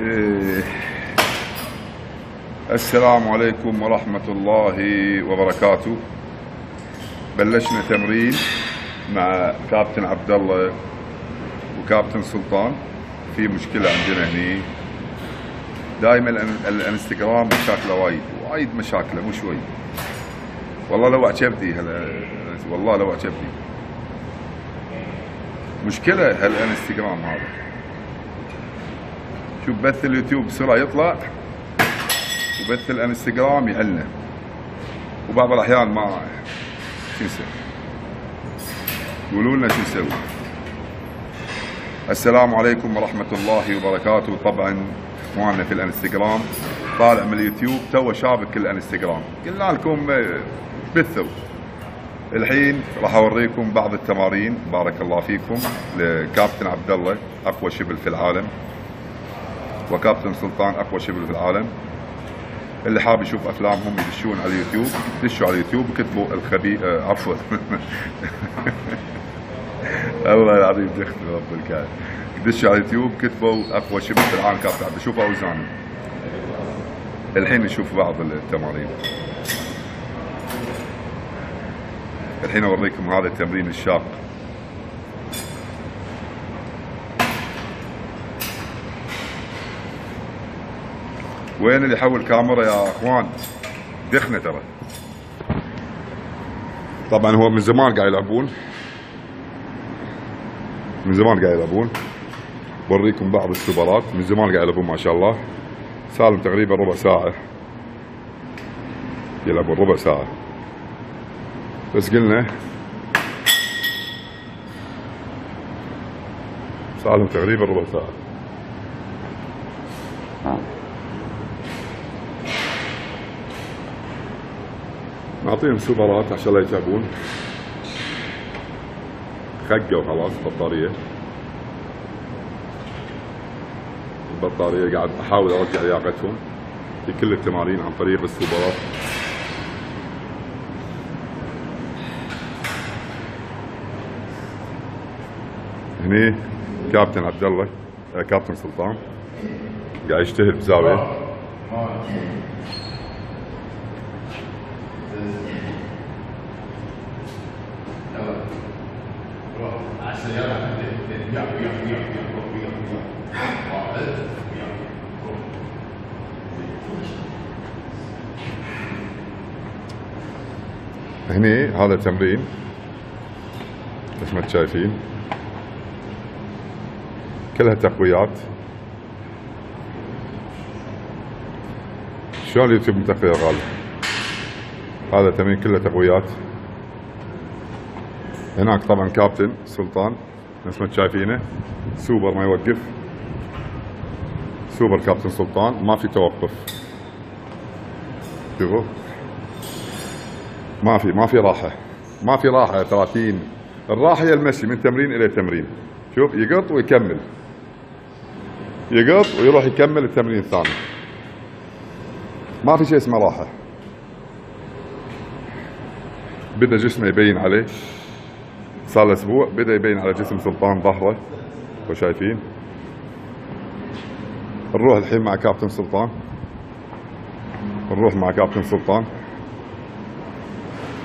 إيه. السلام عليكم ورحمة الله وبركاته. بلشنا تمرين مع كابتن عبد الله وكابتن سلطان. في مشكلة عندنا هني. دائما الإن- الإنستغرام مشاكله وايد وايد مشاكله مو شوي. والله لو عجبتي هلا والله لو عجبتي مشكلة هالإنستغرام هذا. شوف بث اليوتيوب بسرعة يطلع. وبث الانستغرام يعلنا وبعض الأحيان ما شو نسوي قولوا لنا شو نسوي السلام عليكم ورحمة الله وبركاته. طبعا إخواننا في الانستغرام طالع من اليوتيوب تو شابك الانستغرام. قلنا لكم آه، بثوا. الحين راح أوريكم بعض التمارين. بارك الله فيكم لكابتن عبد الله أقوى شبل في العالم. وكابتن سلطان أقوى شبل في العالم. اللي حاب يشوف أفلامهم يدشون على اليوتيوب دشوا على اليوتيوب كتبوا الخبي آه عفوا. الله العظيم دخل رب الكائن دشوا على اليوتيوب كتبوا أقوى شبل في العالم. كابتن عبد شوفوا اوزانه الحين نشوف بعض التمارين. الحين أوريكم هذا التمرين الشاق. وين اللي يحول كاميرا يا اخوان؟ دخنة ترى. طبعا هو من زمان قاعد يلعبون. من زمان قاعد يلعبون. بوريكم بعض السوبرات. من زمان قاعد يلعبون ما شاء الله. سالم تقريبا ربع ساعة. يلعبون ربع ساعة. بس قلنا سالم تقريبا ربع ساعة. نعطيهم سوبرات عشان لا يتعبون. خقة وخلاص بطارية. البطارية قاعد أحاول أرجع لياقتهم في كل التمارين عن طريق السوبرات. هني كابتن عبد الله آه، كابتن سلطان قاعد يجتهد بزاوية. هني هذا تمرين مثل ما شايفين. كلها تقويات. شلون اليوتيوب متقوي يا غالي هذا تمرين كله تقويات. هناك طبعا كابتن سلطان مثل ما شايفينه. سوبر ما يوقف. سوبر كابتن سلطان ما في توقف. شوفوا. ما في ما في راحة. ما في راحة 30 الراحة هي المشي من تمرين إلى تمرين. شوف يقط ويكمل. يقط ويروح يكمل التمرين الثاني. ما في شيء اسمه راحة. بدأ جسمه يبين عليه. صار له أسبوع بدأ يبين على جسم سلطان ظهره. وشايفين نروح الحين مع كابتن سلطان. نروح مع كابتن سلطان.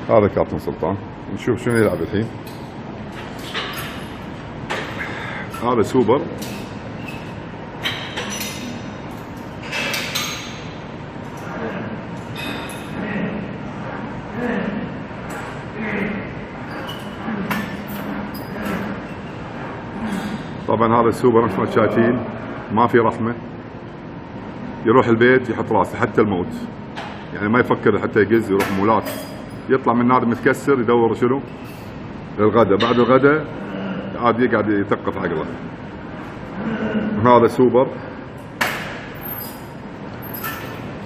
هذا كابتن سلطان. نشوف شنو يلعب الحين. هذا سوبر. طبعا هذا السوبر مثل ما شايفين ما في رحمه يروح البيت يحط راسه حتى الموت. يعني ما يفكر حتى يقز يروح مولات. يطلع من النادي متكسر يدور شنو؟ للغداء. بعد الغداء عاد يقعد يثقف عقله. هذا سوبر.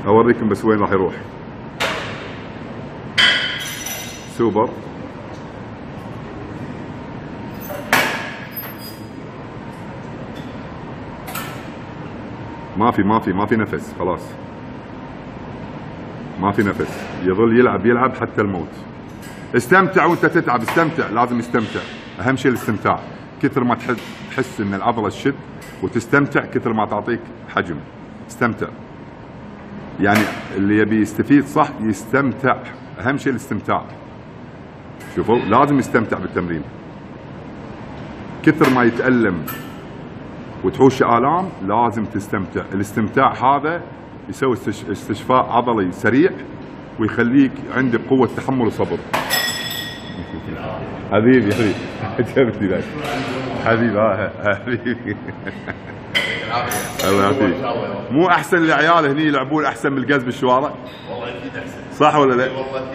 أوريكم بس وين راح يروح. سوبر. ما في ما في ما في نفس خلاص. ما في نفس. يظل يلعب يلعب حتى الموت. استمتع وانت تتعب استمتع. لازم يستمتع. أهم شيء الاستمتاع. كثر ما تحس تحس إن العضلة تشد وتستمتع كثر ما تعطيك حجم. استمتع. يعني اللي يبي يستفيد صح يستمتع. أهم شيء الاستمتاع. شوفوا لازم يستمتع بالتمرين. كثر ما يتألم. وتحوش آلام لازم تستمتع. الاستمتاع هذا يسوي استش- استشفاء عضلي سريع ويخليك عندك قوة تحمل وصبر حبيبي حبيبي. حبيبي لك حبيبي آه، حبيبي. الله يعافيك. مو أحسن العيال هني يلعبون أحسن من القز بالشوارع والله أكيد احسن صح ولا لا؟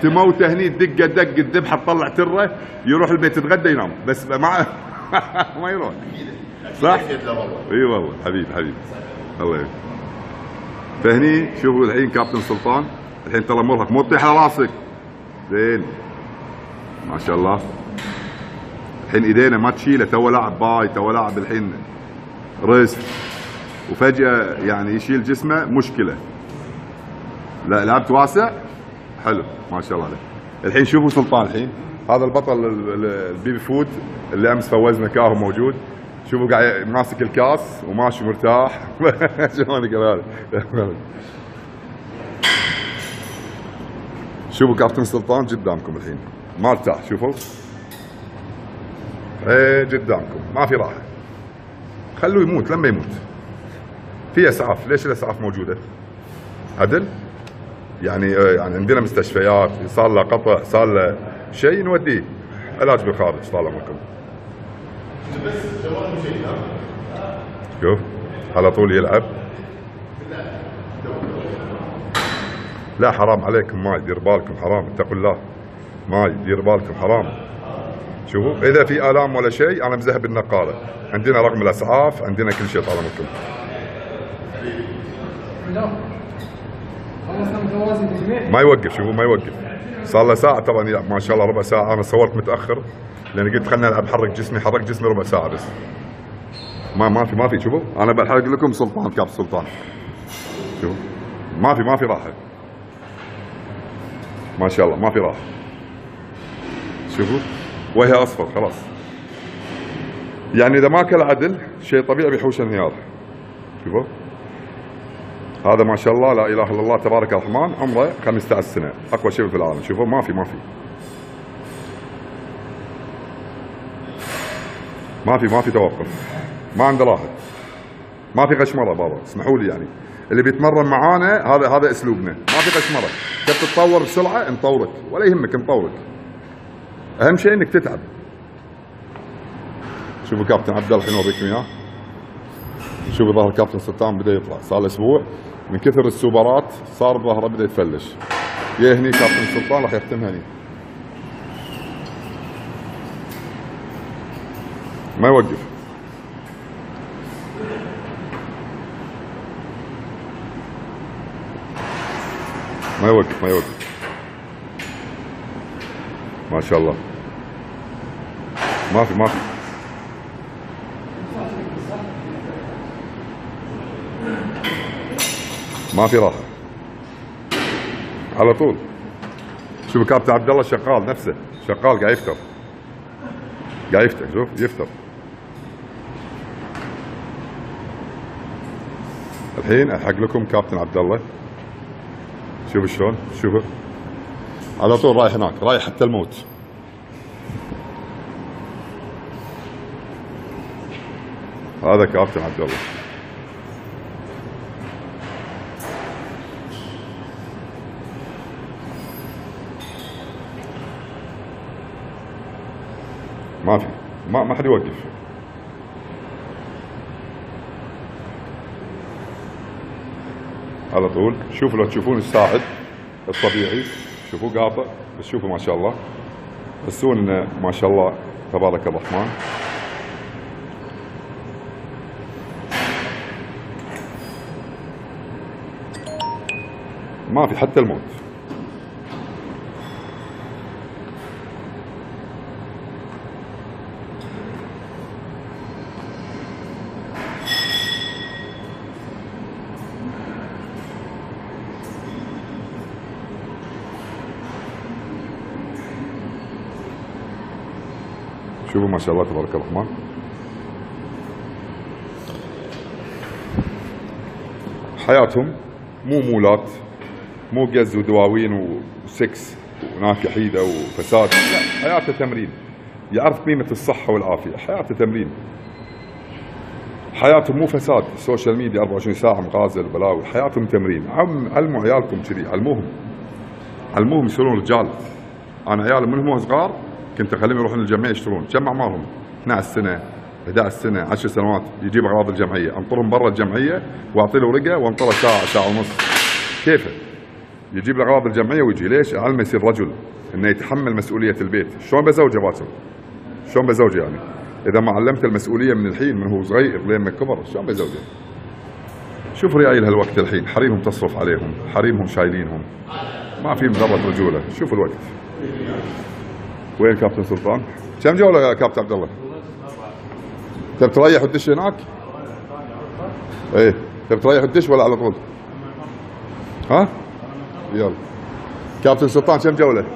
تموته هني دقه دق الذبحة تطلع ترة يروح البيت يتغدى ينام. بس ما ما يروح. صح؟ إي والله حبيب حبيب. الله يبارك فهني شوفوا الحين كابتن سلطان الحين ترى مرهق مو تطيح على راسك. زين. ما شاء الله. الحين إيدينا ما تشيله تو لاعب باي تو لاعب الحين ريست وفجأة يعني يشيل جسمه مشكلة. لا لعبت واسع؟ حلو ما شاء الله عليك. الحين شوفوا سلطان الحين هذا البطل ال- ال- ال baby food اللي أمس فوزنا كأهو موجود. شوفوا قاعد ماسك الكاس وماشي مرتاح. شلون شوفوا كابتن سلطان؟ قدامكم الحين. ما ارتاح. شوفوا. إيه قدامكم. ما في راحة. خلوه يموت. لما يموت. في أسعاف. ليش الأسعاف موجودة؟ عدل؟ يعني آه، يعني عندنا مستشفيات صار له قطع صار له شيء نوديه. علاج بالخارج طال عمركم. شوف على طول يلعب. لا حرام عليكم ماي دير بالكم حرام اتقوا الله. ماي دير بالكم حرام. شوفوا إذا في آلام ولا شيء أنا مجهز النقالة. عندنا رقم الأسعاف عندنا كل شيء طال عمركم خلصنا متوازي تجميع ما يوقف شوفوا ما يوقف. صار له ساعة طبعا ما شاء الله ربع ساعة. أنا صورت متأخر. لأن قلت خلنا ألعب حرك جسمي حرك جسمي ربع ساعة بس. ما ما في ما في شوفوا. أنا بحرق لكم سلطان كاب سلطان. شوفوا. ما في ما في راحة. ما شاء الله ما في راحة. شوفوا. وجهه أصفر خلاص. يعني إذا ما كل عدل شيء طبيعي بيحوش انهيار شوفوا. هذا ما شاء الله لا إله إلا الله تبارك الرحمن عمره 15 سنة. أقوى شيء في العالم. شوفوا ما في ما في. ما في ما في توقف. ما عنده راحه ما في غشمره بابا. اسمحوا لي يعني. اللي بيتمرن معانا هذا هذا أسلوبنا. ما في غشمره تبي تتطور بسرعة؟ نطورك ولا يهمك نطورك أهم شيء إنك تتعب. شوفوا كابتن عبد الله الحين اوريكم اياه شوفوا ظهر كابتن سلطان بدا يطلع. صار أسبوع. من كثر السوبرات صار ظهره بدا يتفلش يا هني كابتن سلطان راح يختمها هني. ما يوقف. ما يوقف ما يوقف. ما شاء الله. ما في ما في. ما في راحة. على طول. شوف كابتن عبد الله شغال نفسه. شغال قاعد يفتر. قاعد يفتر شوف يفتر. الحين ألحق لكم كابتن عبد الله شوف شلون شوف على طول رايح هناك رايح حتى الموت. هذا كابتن عبد الله ما في ما ما حد يوقف. على طول. شوفوا لو تشوفون الساعد الطبيعي شوفوا قاطع بس شوفوا ما شاء الله. تحسون إنه ما شاء الله تبارك الرحمن. ما في حتى الموت. شوفوا ما شاء الله تبارك الرحمن. حياتهم مو مولات مو قز ودواوين وسكس وناكي حيدة وفساد. لا حياته تمرين. يعرف قيمة الصحة والعافية. حياته تمرين. حياتهم مو فساد. ال social media 24 ساعة مغازل بلاوي حياتهم تمرين. عم علموا عيالكم كذي. علموهم. علموهم يصيرون رجال. أنا عيالي من هم صغار كنت اخليهم يروحون الجمعية يشترون. كم اعمارهم 12 سنة 11 سنة 10 سنوات يجيب أغراض الجمعية. انطرهم برا الجمعية وأعطي له ورقة وانطره ساعة ساعة ونص. كيفه يجيب له اغراض الجمعية ويجي. ليش؟ علمه يصير رجل إنه يتحمل مسؤولية البيت. شلون بزوجه باكر؟ شلون بزوجه يعني؟ إذا ما علمت المسؤولية من الحين من هو صغير لين ما كبر شلون بزوجه؟ شوف ريايل هالوقت الحين. حريمهم تصرف عليهم. حريمهم شايلينهم. ما في ذره رجولة. شوف الوقت. وين كابتن سلطان؟ كم جولة يا كابتن عبد الله؟ تبي تريح وتدش هناك؟ إيه تبي تريح وتدش ولا على طول؟ ها؟ يلا كابتن سلطان كم جولة؟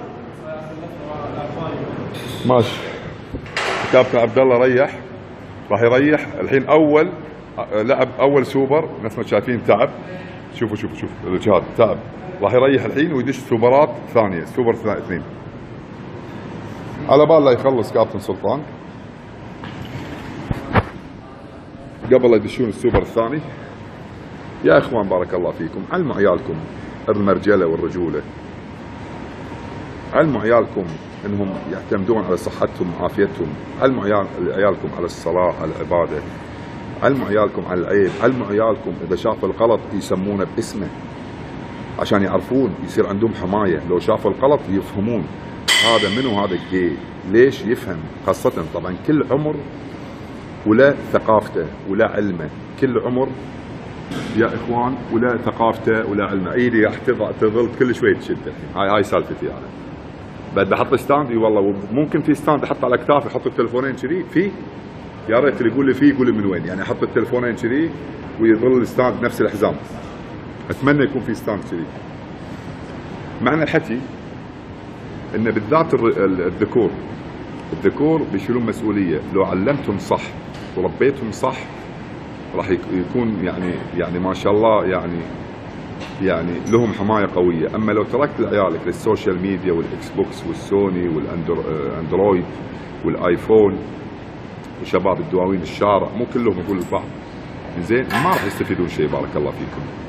ماشي كابتن عبد الله ريح راح يريح الحين أول لعب أول سوبر نفس ما شايفين تعب شوفوا شوفوا شوفوا الجهاد تعب راح يريح الحين ويدش سوبرات ثانية سوبر اثنين على بال لا يخلص كابتن سلطان. قبل لا يدشون السوبر الثاني يا إخوان بارك الله فيكم علموا عيالكم المرجلة والرجولة. علموا عيالكم إنهم يعتمدون على صحتهم وعافيتهم. علموا عيال عيالكم على الصلاة على العبادة. علموا عيالكم على العيب. علموا عيالكم إذا شافوا الغلط يسمونه باسمه. عشان يعرفون يصير عندهم حماية. لو شافوا الغلط يفهمون. هذا منو هذا جي ليش يفهم؟ خاصة طبعا كل عمر ولا ثقافته ولا علمه. كل عمر يا إخوان ولا ثقافته ولا علمه. ايدي راح تظل كل شوي تشد هاي هاي سالفتي أنا. بعد بحط stand إي والله ممكن في stand أحط على كتافي أحط التلفونين كذي؟ في؟ يا ريت اللي يقول لي في يقول لي من وين. يعني أحط التلفونين كذي ويظل ال stand نفس الحزام أتمنى يكون في stand كذي. معنى الحكي إن بالذات الذكور. الذكور بيشيلون مسؤولية. لو علمتهم صح وربيتهم صح راح يكون يعني يعني ما شاء الله يعني يعني لهم حماية قوية. أما لو تركت لعيالك للسوشيال ميديا والإكس بوكس والسوني والاندرويد والآيفون وشباب الدواوين الشارع مو كلهم يقول البعض زين ما راح يستفيدون شيء بارك الله فيكم.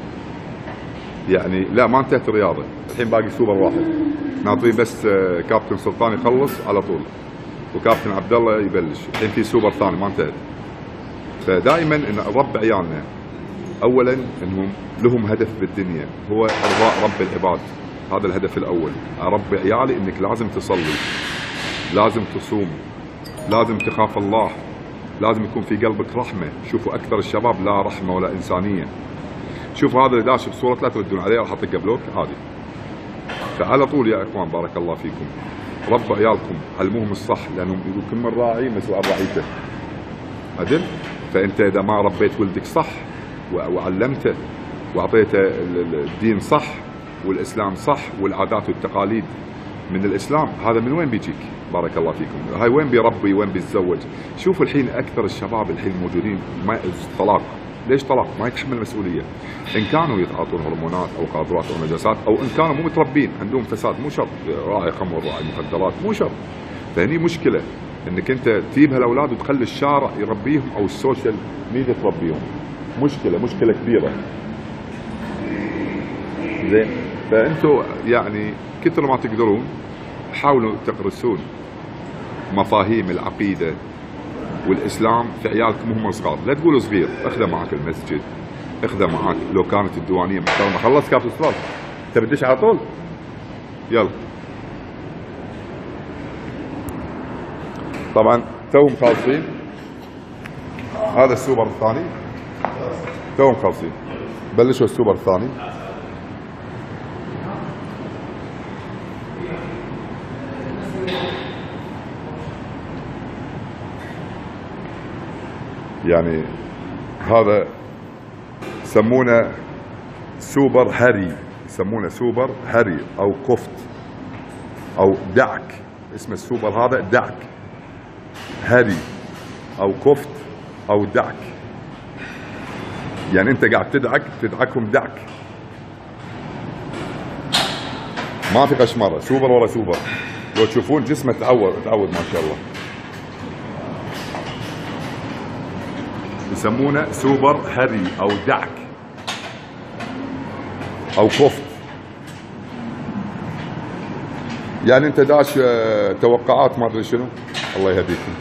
يعني لا ما انتهت الرياضة. الحين باقي سوبر واحد. ناطرين بس آه، كابتن سلطان يخلص على طول. وكابتن عبد الله يبلش. الحين في سوبر ثاني ما انتهت. فدائما رب عيالنا اولا إنهم لهم هدف بالدنيا. هو أرضاء رب العباد. هذا الهدف الأول. اربي عيالي إنك لازم تصلي. لازم تصوم. لازم تخاف الله. لازم يكون في قلبك رحمة. شوفوا أكثر الشباب لا رحمة ولا إنسانية. شوف هذا اللي داش بصورة لا تردون عليه راح اعطيك block عادي فعلى طول يا إخوان بارك الله فيكم. ربوا عيالكم علموهم الصح لأنهم يقول كل من راعي مسؤول عن رعيته عدل؟ فأنت إذا ما ربيت ولدك صح وعلمته وأعطيته الدين صح والإسلام صح والعادات والتقاليد من الإسلام هذا من وين بيجيك؟ بارك الله فيكم. هاي وين بيربي؟ وين بيتزوج؟ شوفوا الحين أكثر الشباب الحين موجودين ما طلاق ليش طلاق؟ ما يتحمل مسؤوليه إن كانوا يتعاطون هرمونات أو قاذورات أو نجاسات أو إن كانوا مو متربين عندهم فساد مو شرط. راعي خمر راعي مخدرات مو شرط. فهني مشكلة إنك أنت تجيب هالأولاد وتخلي الشارع يربيهم أو ال social media تربيهم. مشكلة مشكلة كبيرة. زين. فانتم يعني كثر ما تقدرون حاولوا تغرسون مفاهيم العقيدة والإسلام في عيالكم هم صغار. لا تقولوا صغير أخذه معك المسجد أخذه معك لو كانت الديوانية محترمة. خلص كابتن أستاذ تبي تدش على طول؟ يلا. طبعا توهم خالصين. هذا السوبر الثاني. توهم خالصين. بلشوا السوبر الثاني. يعني هذا يسمونه سوبر هري يسمونه سوبر هري أو كفت أو دعك. اسم السوبر هذا دعك. هري أو كفت أو دعك. يعني أنت قاعد تدعك تدعكهم دعك. ما في قشمرة سوبر ولا سوبر. لو تشوفون جسمه تعود تعود ما شاء الله. يسمونه سوبر هري أو دعك أو كفت يعني أنت داش آه، توقعات ما أدري شنو. الله يهديكم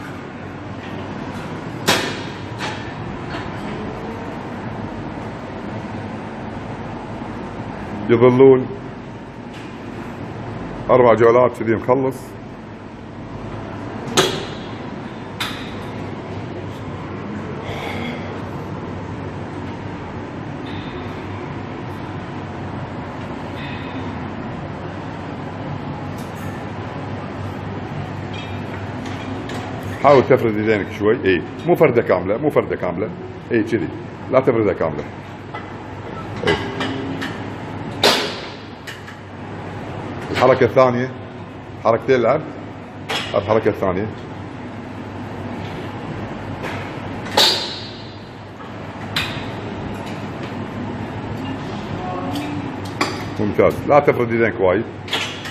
يظلون أربع جولات كذي مخلص. حاول تفرد يدينك شوي. اي مو فردة كاملة مو فردة كاملة. اي كذي. لا تفردها كاملة. اي الحركة الثانية. حركتين هذه الحركة الثانية. ممتاز. لا تفرد يدينك وايد.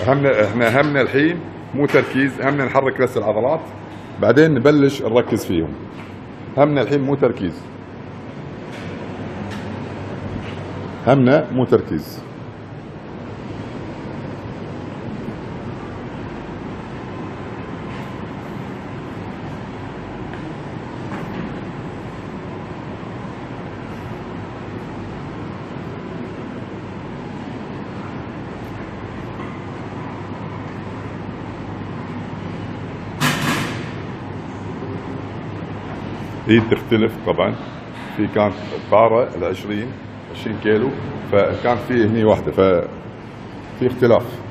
همنا إحنا همنا الحين مو تركيز همنا نحرك بس العضلات. بعدين نبلش نركز فيهم. همنا الحين مو تركيز. همنا مو تركيز. ايد تختلف طبعا. في كانت بارة ال 20 20 كيلو فكان في هني واحدة ففي اختلاف.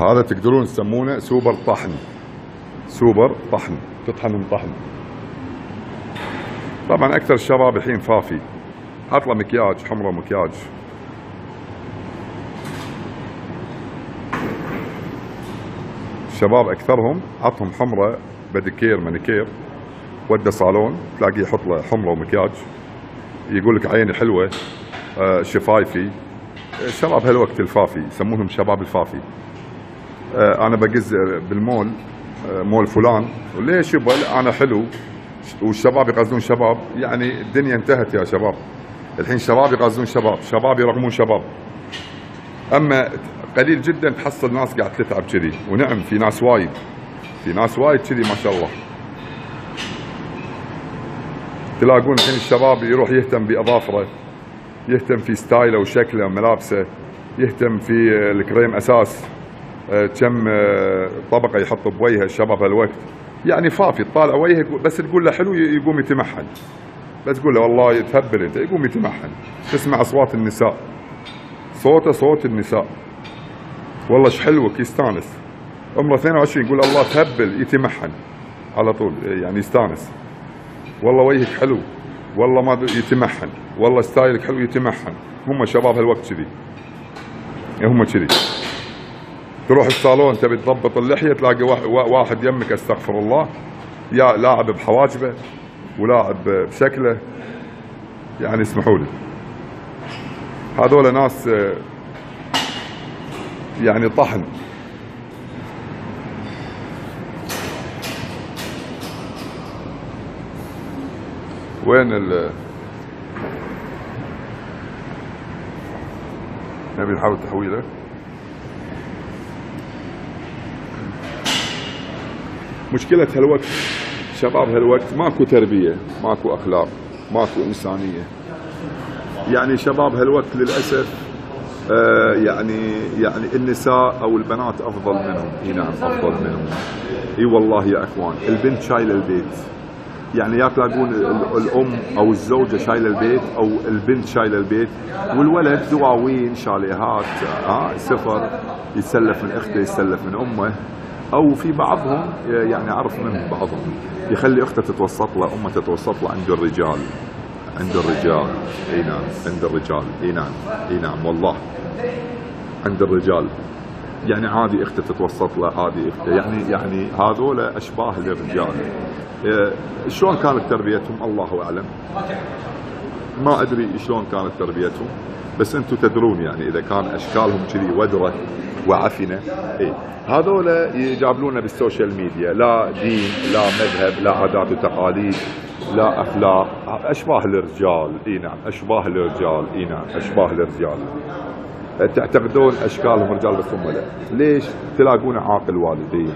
هذا تقدرون تسمونه سوبر طحن. سوبر طحن تطحن من طحن. طبعا أكثر الشباب الحين فافي. حط له مكياج حمرة مكياج. الشباب أكثرهم عطهم حمرة بديكير مانيكير. ودة صالون تلاقيه يحط له حمرة ومكياج. يقول لك عيني حلوة آه، شفايفي الشباب هالوقت الفافي يسمونهم شباب الفافي. آه، أنا بقز بالمول آه، مول فلان. ليش يبا أنا حلو. والشباب يقصدون شباب. يعني الدنيا انتهت يا شباب. الحين شباب يغازلون شباب شباب يرغمون شباب. أما قليل جدا تحصل ناس قاعد تتعب كذي ونعم في ناس وايد. في ناس وايد كذي ما شاء الله. تلاقون الحين الشباب يروح يهتم بأظافره يهتم في ستايله وشكله وملابسه يهتم في الكريم أساس آه، كم آه، طبقة يحط بوجهه الشباب هالوقت يعني فافي تطالع وجهه بس تقول له حلو يقوم يتمحن بس تقول له والله تهبل انت. يقوم يتمحن. تسمع أصوات النساء. صوته صوت النساء. والله إيش حلوك يستانس. عمره 22 يقول الله تهبل يتمحن. على طول يعني يستانس. والله وجهك حلو. والله ما يتمحن. والله ستايلك حلو يتمحن. هم شباب هالوقت كذي. هم كذي. تروح الصالون تبي تضبط اللحية تلاقي واحد يمك استغفر الله. يا لاعب بحواجبه. ولاعب بشكله. يعني اسمحوا لي. هذول ناس يعني طحن. وين ال؟ نبي نحاول تحويله. مشكلة هالوقت شباب هالوقت ماكو تربية ماكو أخلاق ماكو إنسانية. يعني شباب هالوقت للأسف آه يعني يعني النساء أو البنات أفضل منهم. إي نعم أفضل منهم. إي والله يا أخوان البنت شايلة البيت. يعني يا تلاقون ال- الأم أو الزوجة شايلة البيت أو البنت شايلة البيت والولد دواوين شاليهات ها سفر يتسلف من إخته يتسلف من أمه. أو في بعضهم يعني اعرف منهم بعضهم. يخلي اخته تتوسط له امه تتوسط له عند الرجال. عند الرجال. إي نعم. عند الرجال. إي نعم. إي نعم. والله. عند الرجال. يعني عادي اخته تتوسط له عادي اخته يعني يعني هذول أشباه للرجال. إيه، شلون كانت تربيتهم؟ الله أعلم. ما أدري شلون كانت تربيتهم. بس أنتم تدرون يعني اذا كان اشكالهم كذي ودرة وعفنة اي هذول يجابلونا بال social media لا دين لا مذهب لا عادات وتقاليد لا أخلاق أشباه الرجال إي نعم أشباه الرجال إي نعم أشباه الرجال. تعتقدون أشكالهم رجال بس هم لا. ليش؟ تلاقون عاق الوالدين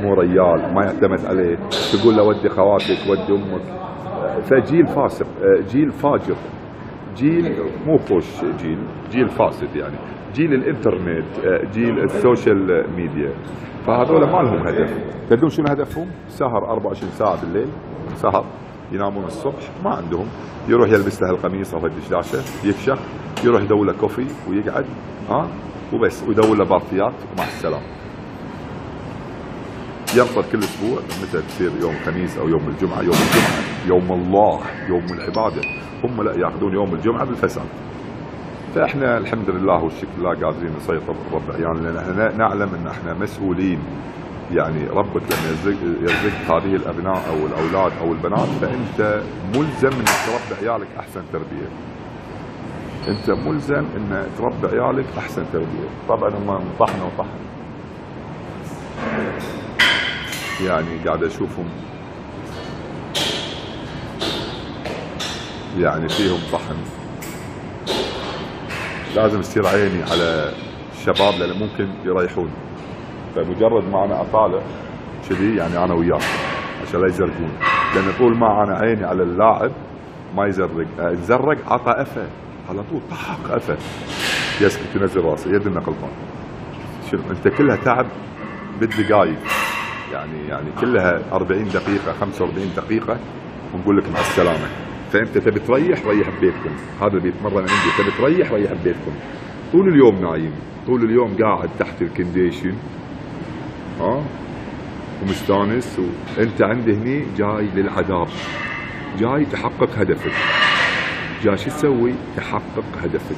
مو ريال ما يعتمد عليه. تقول له ودي خواتك ودي أمك. فجيل فاسق جيل فاجر. جيل مو خوش جيل جيل فاسد يعني. جيل الإنترنت جيل ال social media. فهذول ما لهم هدف. تدرون شنو هدفهم؟ سهر 24 ساعة بالليل سهر ينامون الصبح ما عندهم. يروح يلبس له القميص أو الدشداشه يكشخ يروح يدور له كوفي ويقعد ها؟ وبس ويدور له بارتيات ومع السلامة. ينطر كل أسبوع متى تصير يوم الخميس أو يوم الجمعة يوم الجمعة يوم الله يوم العبادة. هم لا ياخذون يوم الجمعة بالفساد فإحنا الحمد لله والشكر لله قادرين نسيطر رب عيالنا لأن إحنا نعلم إن إحنا مسؤولين يعني ربك لما يرزق يرزقك هذه الأبناء أو الأولاد أو البنات فأنت ملزم إنك تربي عيالك أحسن تربية. أنت ملزم إن تربي عيالك أحسن تربية، طبعا هم طحن وطحن. يعني قاعد أشوفهم يعني فيهم طحن لازم تصير عيني على الشباب لأن ممكن يريحون. فمجرد ما أنا أطالع كذي يعني أنا وياه عشان لا يزرقون. لأن طول ما أنا عيني على اللاعب ما يزرق. يزرق عطى أفة. على طول طحق أفة. يسكت ينزل راسه يد انه غلطان شوف أنت كلها تعب بالدقائق يعني يعني كلها 40 دقيقة 45 دقيقة. ونقول لك مع السلامة. فانت تبي تريح ريح ببيتكم. هذا اللي بيتمرن عندي. تبي تريح ريح ببيتكم. طول اليوم نايم. طول اليوم قاعد تحت الكنديشن ها؟ ومستانس. وانت عندي هني جاي للعذاب. جاي تحقق هدفك. جاي شو تسوي؟ تحقق هدفك.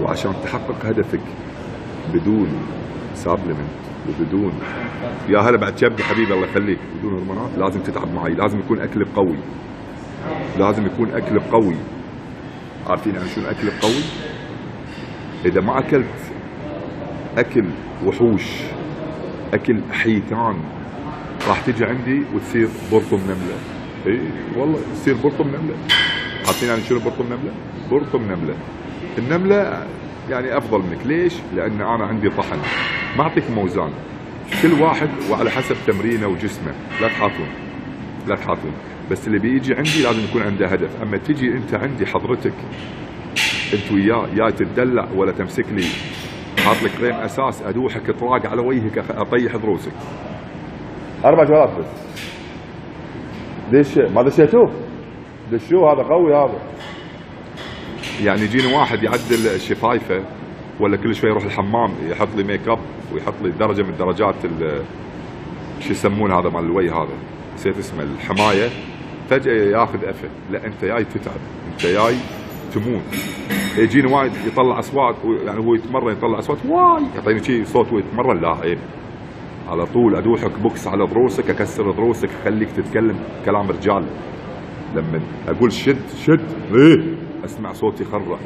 وعشان تحقق هدفك بدون سابلمنت وبدون يا هلا بعد كبدي حبيبي الله يخليك. بدون هرمونات لازم تتعب معي. لازم يكون أكلك قوي. لازم يكون اكلك قوي. عارفين يعني شنو أكل قوي؟ إذا ما أكلت أكل وحوش أكل حيتان راح تجي عندي وتصير برطم نملة. اي والله تصير برطم نملة. عارفين يعني شنو برطم نملة؟ برطم نملة. النملة يعني أفضل منك. ليش؟ لأن أنا عندي طحن. ما أعطيك موزان. كل واحد وعلى حسب تمرينه وجسمه. لا تحاطون. لا تحاطون. بس اللي بيجي عندي لازم يكون عنده هدف. أما تجي أنت عندي حضرتك أنت وياه يا تدلع ولا تمسك لي حاط لك كريم أساس أدوحك أطراق على وجهك أطيح ضروسك أربع جولات بس. دش ما دشيتوه؟ دشوه هذا قوي هذا. يعني يجيني واحد يعدل شفايفه ولا كل شوي يروح الحمام يحط لي make up ويحط لي درجة من درجات شو يسمونه هذا مال الوجه هذا؟ نسيت اسمه الحماية. فجأة ياخذ أفة. لا أنت جاي تتعب. أنت جاي تموت. يجيني وايد يطلع أصوات يعني هو يتمرن يطلع أصوات وايد. يعطيني شيء صوت ويتمرن لا عيب على طول ادوحك بوكس على ضروسك أكسر ضروسك أخليك تتكلم كلام رجال. لما أقول شد شد. إيه. أسمع صوتي يخرع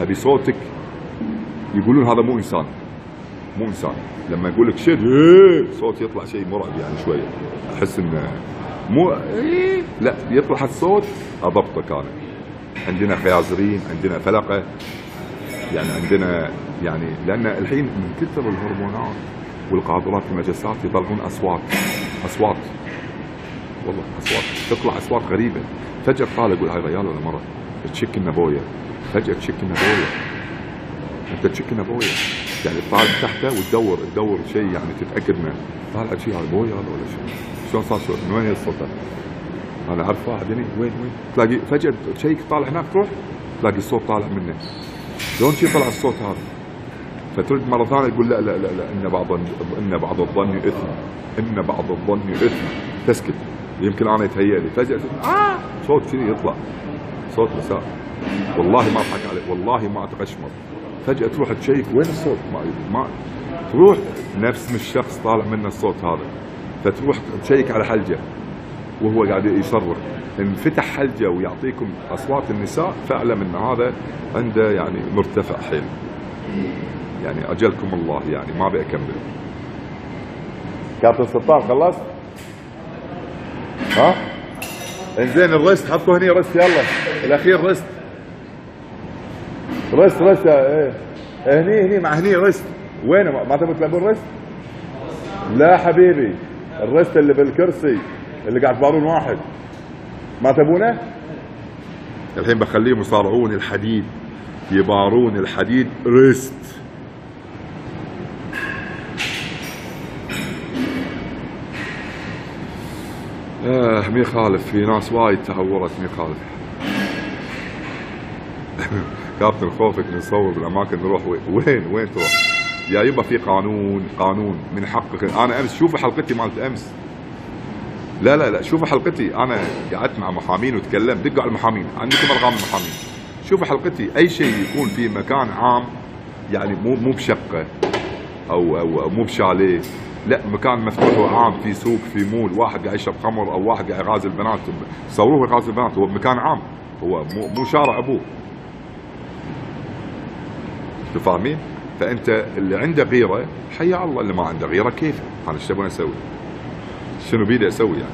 أبي صوتك يقولون هذا مو إنسان. مو إنسان. لما أقول لك شد إيه. صوت يطلع شيء مرعب يعني شوية. أحس إنه مو لا يطلع الصوت اضبطك انا عندنا خيازرين عندنا فلقة يعني عندنا يعني لأن الحين من كثر الهرمونات والقاذورات المجسات يطلعون أصوات أصوات. والله أصوات. تطلع أصوات غريبة. فجأة طالع يقول هاي ريال ولا مرة؟ تشك إنه بويا. فجأة تشك إنه بويا. أنت تشك إنه بويا. يعني تطالع تحته وتدور تدور شيء يعني تتأكد منه. طالع شيء بويا هذا ولا شيء شلون صار شو؟ من وين هي الصوت؟ أنا عارفه عدني وين وين؟ تلاقي فجأة تشيك طالع هناك تروح تلاقي الصوت طالع منه. شلون شي طلع الصوت هذا؟ فترد مرة ثانية تقول لا لا لا, لا إن بعض إن بعض الظن إثم. إن بعض الظن إثم. تسكت. يمكن أنا يتهيأ لي. فجأة آه! صوت كذي يطلع. صوت نساء والله ما أضحك عليك. والله ما أتقشمر. فجأة تروح تشيك وين الصوت؟ ما, ما تروح نفس الشخص طالع منه الصوت هذا. فتروح تشيك على حلجة وهو قاعد يصرخ. انفتح حلجة ويعطيكم أصوات النساء فاعلم إن هذا عنده يعني مرتفع حيل. يعني أجلكم الله يعني ما أبي أكمل. كابتن سلطان خلصت؟ ها؟ انزين الرست حطوا هني رست يلا. الأخير رست. رست رست إيه. هني هني مع هني رست. وين ما تبغوا تلعبون رست؟ لا حبيبي الرست اللي بالكرسي اللي قاعد تبارون واحد. ما تبونه؟ الحين بخليهم يصارعون الحديد. يبارون الحديد ريست آه مي خالف. في ناس وايد تعورت مي خالف. كابتن خوفك نصور بالاماكن نروح وين وين تروح؟ يا يبا في قانون قانون من حقك. أنا أمس شوفوا حلقتي مالت أمس. لا لا لا شوفوا حلقتي. أنا قعدت مع محامين وتكلمت. دقوا على المحامين. عندكم أرقام المحامين؟ شوفوا حلقتي. أي شيء يكون في مكان عام يعني مو مو بشقة أو أو مو بشاليه. لا مكان مفتوح وعام. في سوق في مول. واحد قاعد يشرب خمر أو واحد قاعد يغازل بنات صوروه يغازل بنات هو بمكان عام. هو مو مو شارع أبوه. أنتوا فاهمين؟ فأنت اللي عنده غيره حيا الله اللي ما عنده غيره كيف؟ أنا إيش تبون أسوي؟ شنو بيدي أسوي يعني؟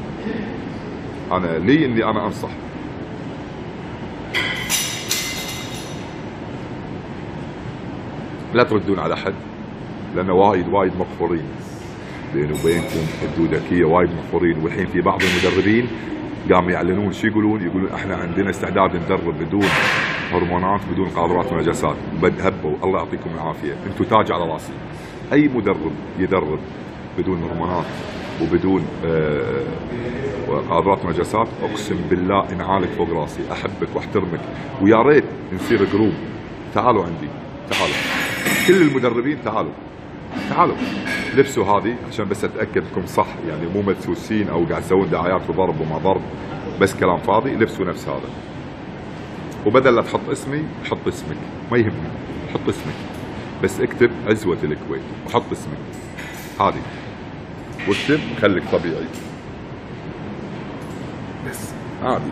أنا لي إني أنا أنصح لا تردون على أحد لأنه وايد وايد مقفورين بيني وبينكم الدودكيه وايد مقفورين والحين في بعض المدربين قاموا يعلنون شو يقولون؟ يقولون إحنا عندنا استعداد ندرب بدون هرمونات بدون قاذورات ونجاسات هبوا. الله يعطيكم العافية. أنتم تاج على راسي. أي مدرب يدرب بدون هرمونات وبدون آه قاذورات ونجاسات أقسم بالله انعالك فوق راسي. أحبك وأحترمك. ويا ريت نصير جروب. تعالوا عندي. تعالوا. كل المدربين تعالوا. تعالوا. لبسوا هذه عشان بس أتأكد انكم صح. يعني مو مدسوسين أو قاعد تسوون دعايات وضرب وما ضرب. بس كلام فاضي. لبسوا نفس هذا. وبدل لا تحط اسمي حط اسمك. ما يهمني. حط اسمك. بس اكتب عزوة الكويت. وحط اسمك. هذه. واكتب خليك طبيعي. بس. عادي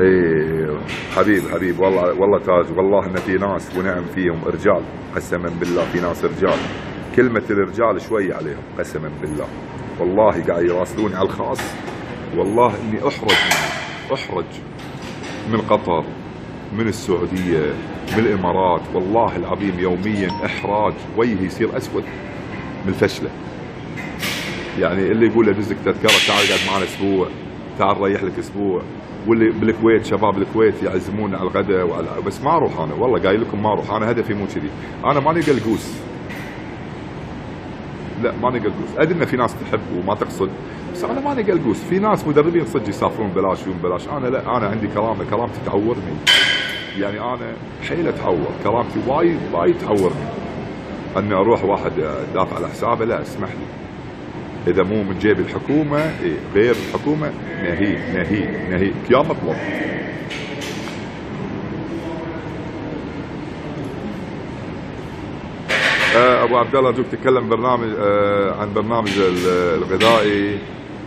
إيه. حبيب حبيب. والله والله تاج. والله إن في ناس ونعم فيهم رجال. قسما بالله في ناس رجال. كلمة الرجال شوي عليهم. قسما بالله. والله قاعد يراسلوني على الخاص. والله إني أحرج أحرج من قطر من السعودية من الإمارات. والله العظيم يوميا إحراج. وجهي يصير أسود من الفشلة يعني اللي يقول له دزك تذكرة تعال قاعد معنا أسبوع. تعال ريح لك أسبوع. واللي بالكويت شباب الكويت يعزمونا على الغداء وعلى بس ما أروح أنا. والله قايل لكم ما أروح. أنا هدفي مو كذي. أنا ماني قلقوس. لا ماني قلقوس أدري إن في ناس تحب وما تقصد بس أنا ماني قلقوس في ناس مدربين صدق يسافرون بلاش يوم بلاش أنا لا أنا عندي كرامه كرامتي تعورني. يعني أنا حيل أتعور. كرامتي وايد وايد تعورني. إني أروح واحد دافع على حسابه لا اسمح لي. إذا مو من جيب الحكومة إيه غير الحكومة نهي نهي نهي. يا مطلب أبو عبد الله ارجوك تتكلم برنامج آه عن برنامج الغذائي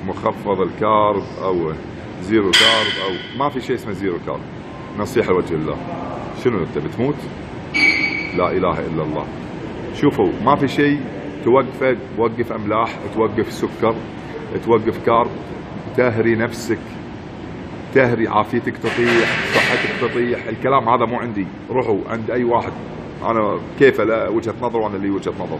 مخفض الكارب أو zero carb أو ما في شيء اسمه zero carb. نصيحة لوجه الله. شنو أنت بتموت؟ لا إله إلا الله. شوفوا ما في شيء توقفه توقف أملاح توقف سكر توقف carb. تهري نفسك. تهري عافيتك تطيح صحتك تطيح. الكلام هذا مو عندي. روحوا عند أي واحد. أنا كيف لا وجهة نظر وأنا لي وجهة نظر.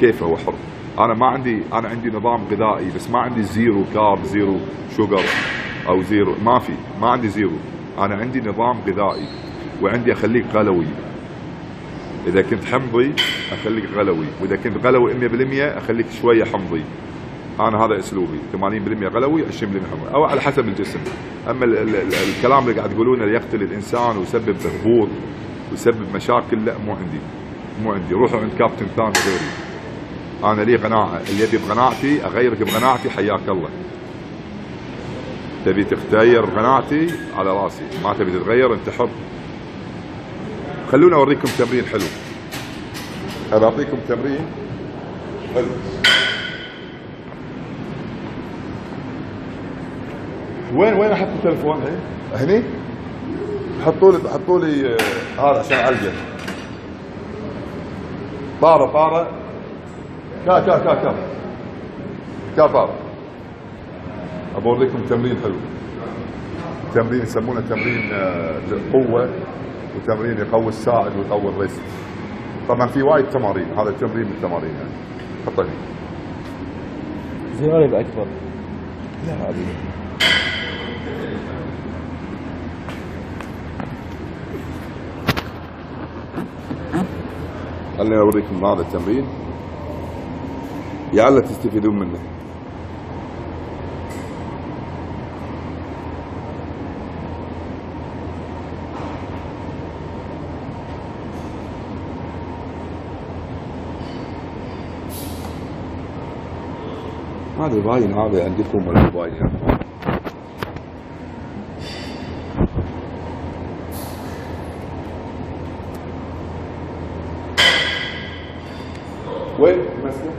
كيف هو حر؟ أنا ما عندي أنا عندي نظام غذائي بس ما عندي zero carb zero sugar أو zero ما في ما عندي zero. أنا عندي نظام غذائي وعندي أخليك قلوي. إذا كنت حمضي أخليك قلوي وإذا كنت قلوي 100% أخليك شوية حمضي. أنا هذا أسلوبي 80% قلوي 20% حمضي. أو على حسب الجسم. أما ال ال ال الكلام اللي قاعد تقولونه يقتل الإنسان ويسبب هبوط ويسبب مشاكل لا مو عندي. مو عندي. روحوا عند كابتن ثاني غيري. أنا لي قناعة. اللي يبي بقناعتي أغيرك بقناعتي حياك الله. تبي تغير قناعتي على راسي. ما تبي تتغير أنت حر. خلونا أوريكم تمرين حلو. ابى أعطيكم تمرين. حلو. وين وين أحط التليفون؟ هني؟ حطوا لي حطوا لي آه، هذا عشان ألقى. طاره طاره كا كا كا كا. كا طاره أوريكم تمرين حلو. تمرين يسمونه تمرين آه، للقوة وتمرين يقوي الساعد ويقوي الريست طبعا في وايد تمارين. هذا تمرين من التمارين يعني. حطه هنا زيارة بأكبر لا هذه خليني أوريكم هذا التمرين. يا تستفيدون منه. هذا باين هذا عندكم ولا باين يعني. وين مسكه؟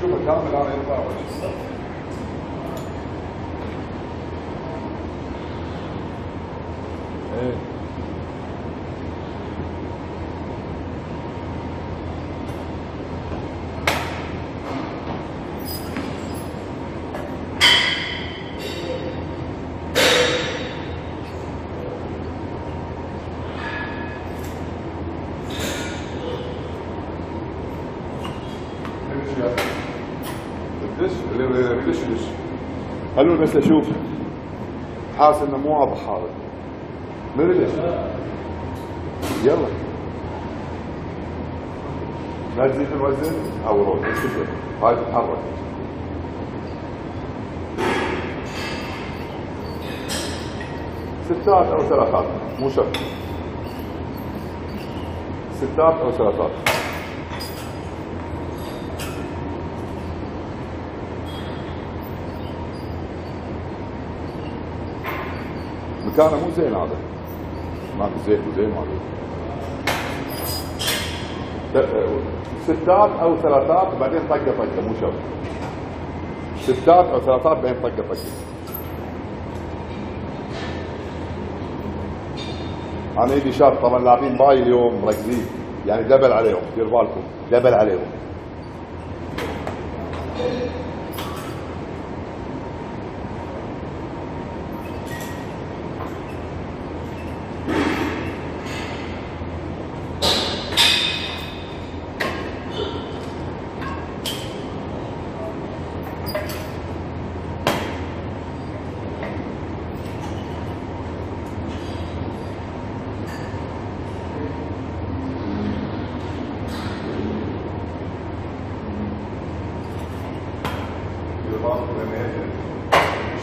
شوف كامل على يطلع إيه ليش ليش ليش خلوني بس أشوف. حاسس إنه مو واضح هذا. ما ليش. يلا. لا تزيد الوزن؟ أو انتبه هاي تتحرك. ستات أو ثلاثات. مو شرط. ستات أو ثلاثات. مكانه مو زين هذا ماكو زيت وزين ماكو ستات أو ثلاثات بعدين طقه طقه مو شرط ستات أو ثلاثات بعدين طقه طقه أنا يدي شاب طبعا لاعبين باي اليوم مركزين يعني دبل عليهم دير بالكم دبل عليهم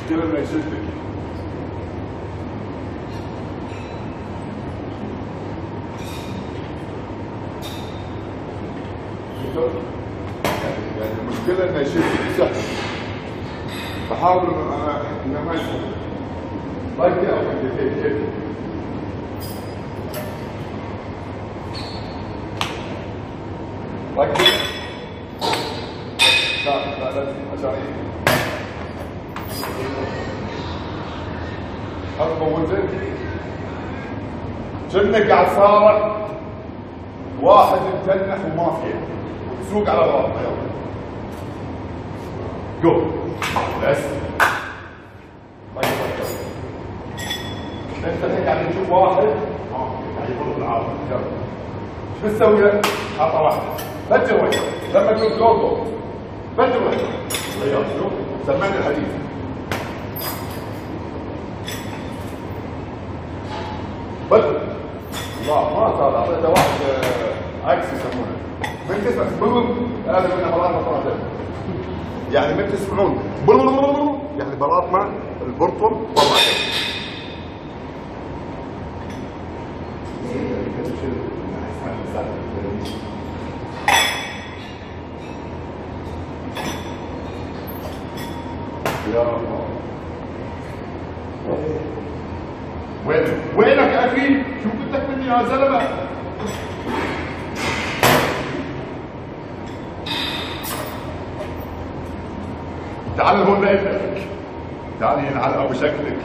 doing my sister. موزن كأنك قاعد صارك واحد متنح وما فيه وتسوق على ظهره يلا. جو. بس. طيب طيب انت الحين قاعد تشوف واحد؟ آه قاعد يضرب العالم شو بتسوي له؟ عطى واحدة فجر وجهه لما لوجو فجر وجهه يلا شوف. سمعني الحديث بدر الله ما صار واحد آه، عكس يسمونه. من يعني ما تسمعون يعني براطمه البرطم طلع يا الله. وين؟ وينك أخي؟ شو بدك مني يا زلمة؟ تعال هون لإبنك. تعال ينعل أبو شكلك.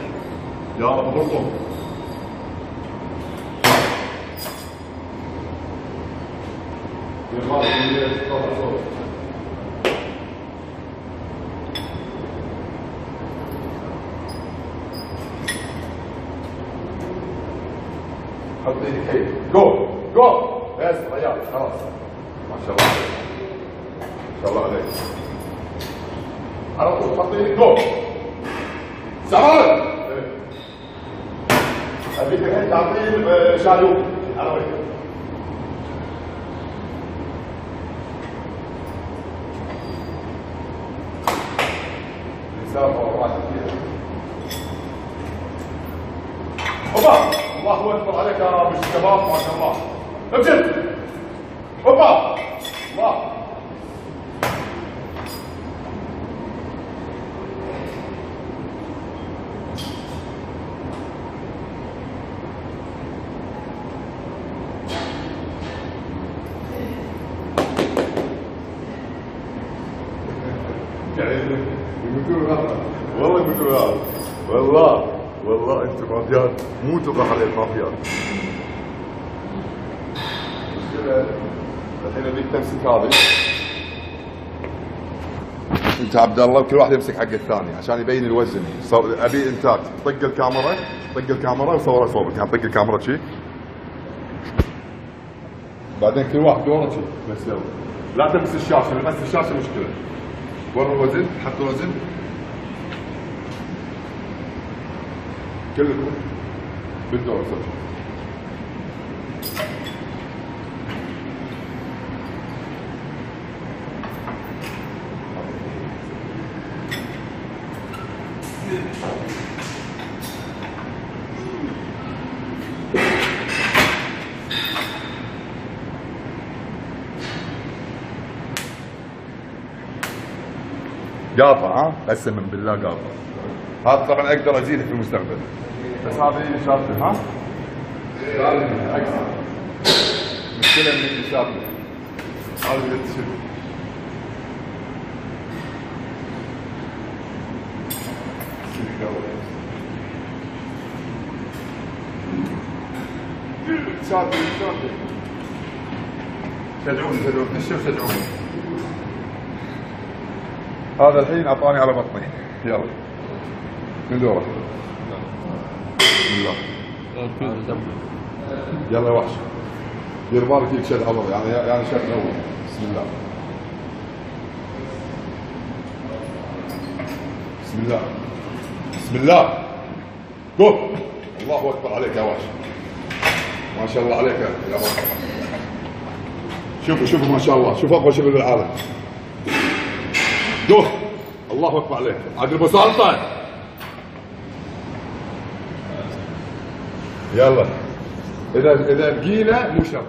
يا رب برطم حط إيدك هيك جو بس رياض خلاص ما شاء الله عليك ما شاء الله عليك على طول حط إيدك جو سعود ابيك الحين تعطيه شالوك أنا وياك والله كثير اوبا الله اكبر عليك يا رب الشباب ما شاء الله أبجد. أوبا. الله. والله والله. والله أنتم مافيات. مو تضح على المافيات. تمسك هذه انت عبد الله وكل واحد يمسك حق الثاني عشان يبين الوزن. صور أبي انت طق الكاميرا طق الكاميرا وصورها صوبك يعني طق الكاميرا شي؟ بعدين كل واحد دوره شي. بس يلا. لا تمس الشاشه لمس الشاشه مشكلة. ورا الوزن حط الوزن. كلكم. بالدور صدق. قاطع ها؟ قسما بالله قاطع هذا طبعا أقدر ازيده في المستقبل. بس هذه شاطر ها؟ لازم أكثر مشكلة من اللي شاطر هذا اللي تشوف شاطر شاطر شجعوني شجعوني نشوف شجعوني هذا الحين أعطاني على بطني. يلا. من دورك بسم الله. يلا وحش. دير بالك فيك شد عضلي. يعني يعني شد أول. بسم الله. بسم الله. بسم الله. قول الله أكبر عليك يا وحش. ما شاء الله عليك يا وحش شوفوا شوفوا ما شاء الله. شوف أقوى شغل بالعالم دوه الله اكبر عليك عاد المسلطن يلا اذا اذا بقينا مو شرط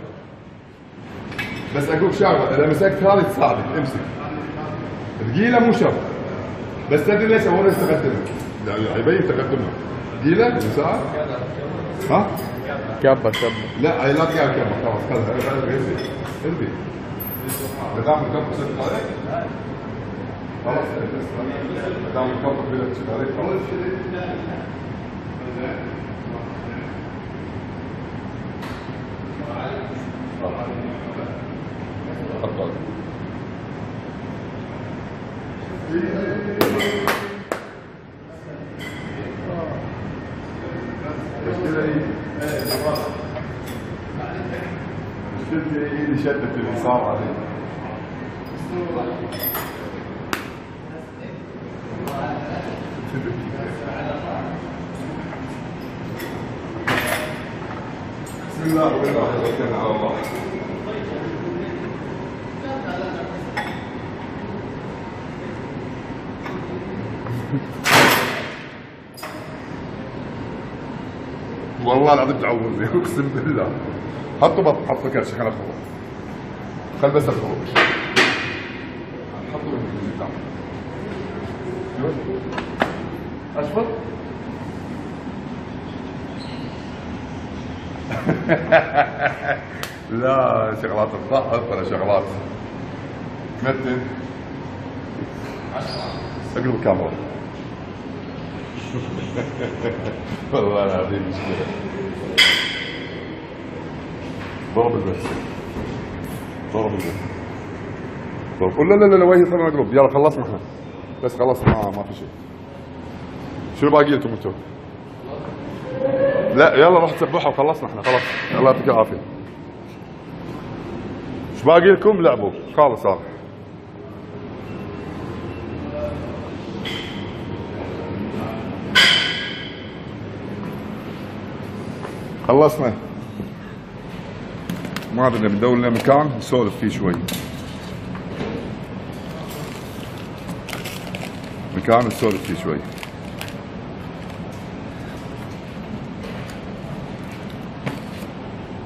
بس أقول شغله اذا مسكت هذه تساعدك امسك ثقيله مو شرط بس تدري ليش اول تقدمك يعني يبين تقدمك ثقيله مساعد ها كبه كبه لا هي لا تقال كم خلاص خلاص اربي اربي ما دام الكم صرت عليك خلاص ما دام الكم بدك تصير عليك خلاص تفضل مشكلة إيه؟ اللي شدت اليسار عليه بسم الله والله توكلنا على الله. والله العظيم تعوزني اقسم بالله. حطوا بط حطوا كرش خلنا نخرج خل بس الخروج حطوا اشفط لا شغلات الضغط ولا شغلات. متن. أقلب الكاميرا. والله العظيم مشكلة ضرب البث ضرب البث ضرب. لا لا لا وجهي صرنا نقلب يلا خلصنا إحنا. بس خلصنا ما, ما في شيء. شنو باقي لكم أنتم؟ لا يلا روح تسبحوا وخلصنا إحنا خلاص. الله يعطيك العافية. إيش باقي لكم؟ لعبوا خالص هذا خلصنا. ما أدري بندور لنا مكان نسولف فيه شوي. مكان نسولف فيه شوي.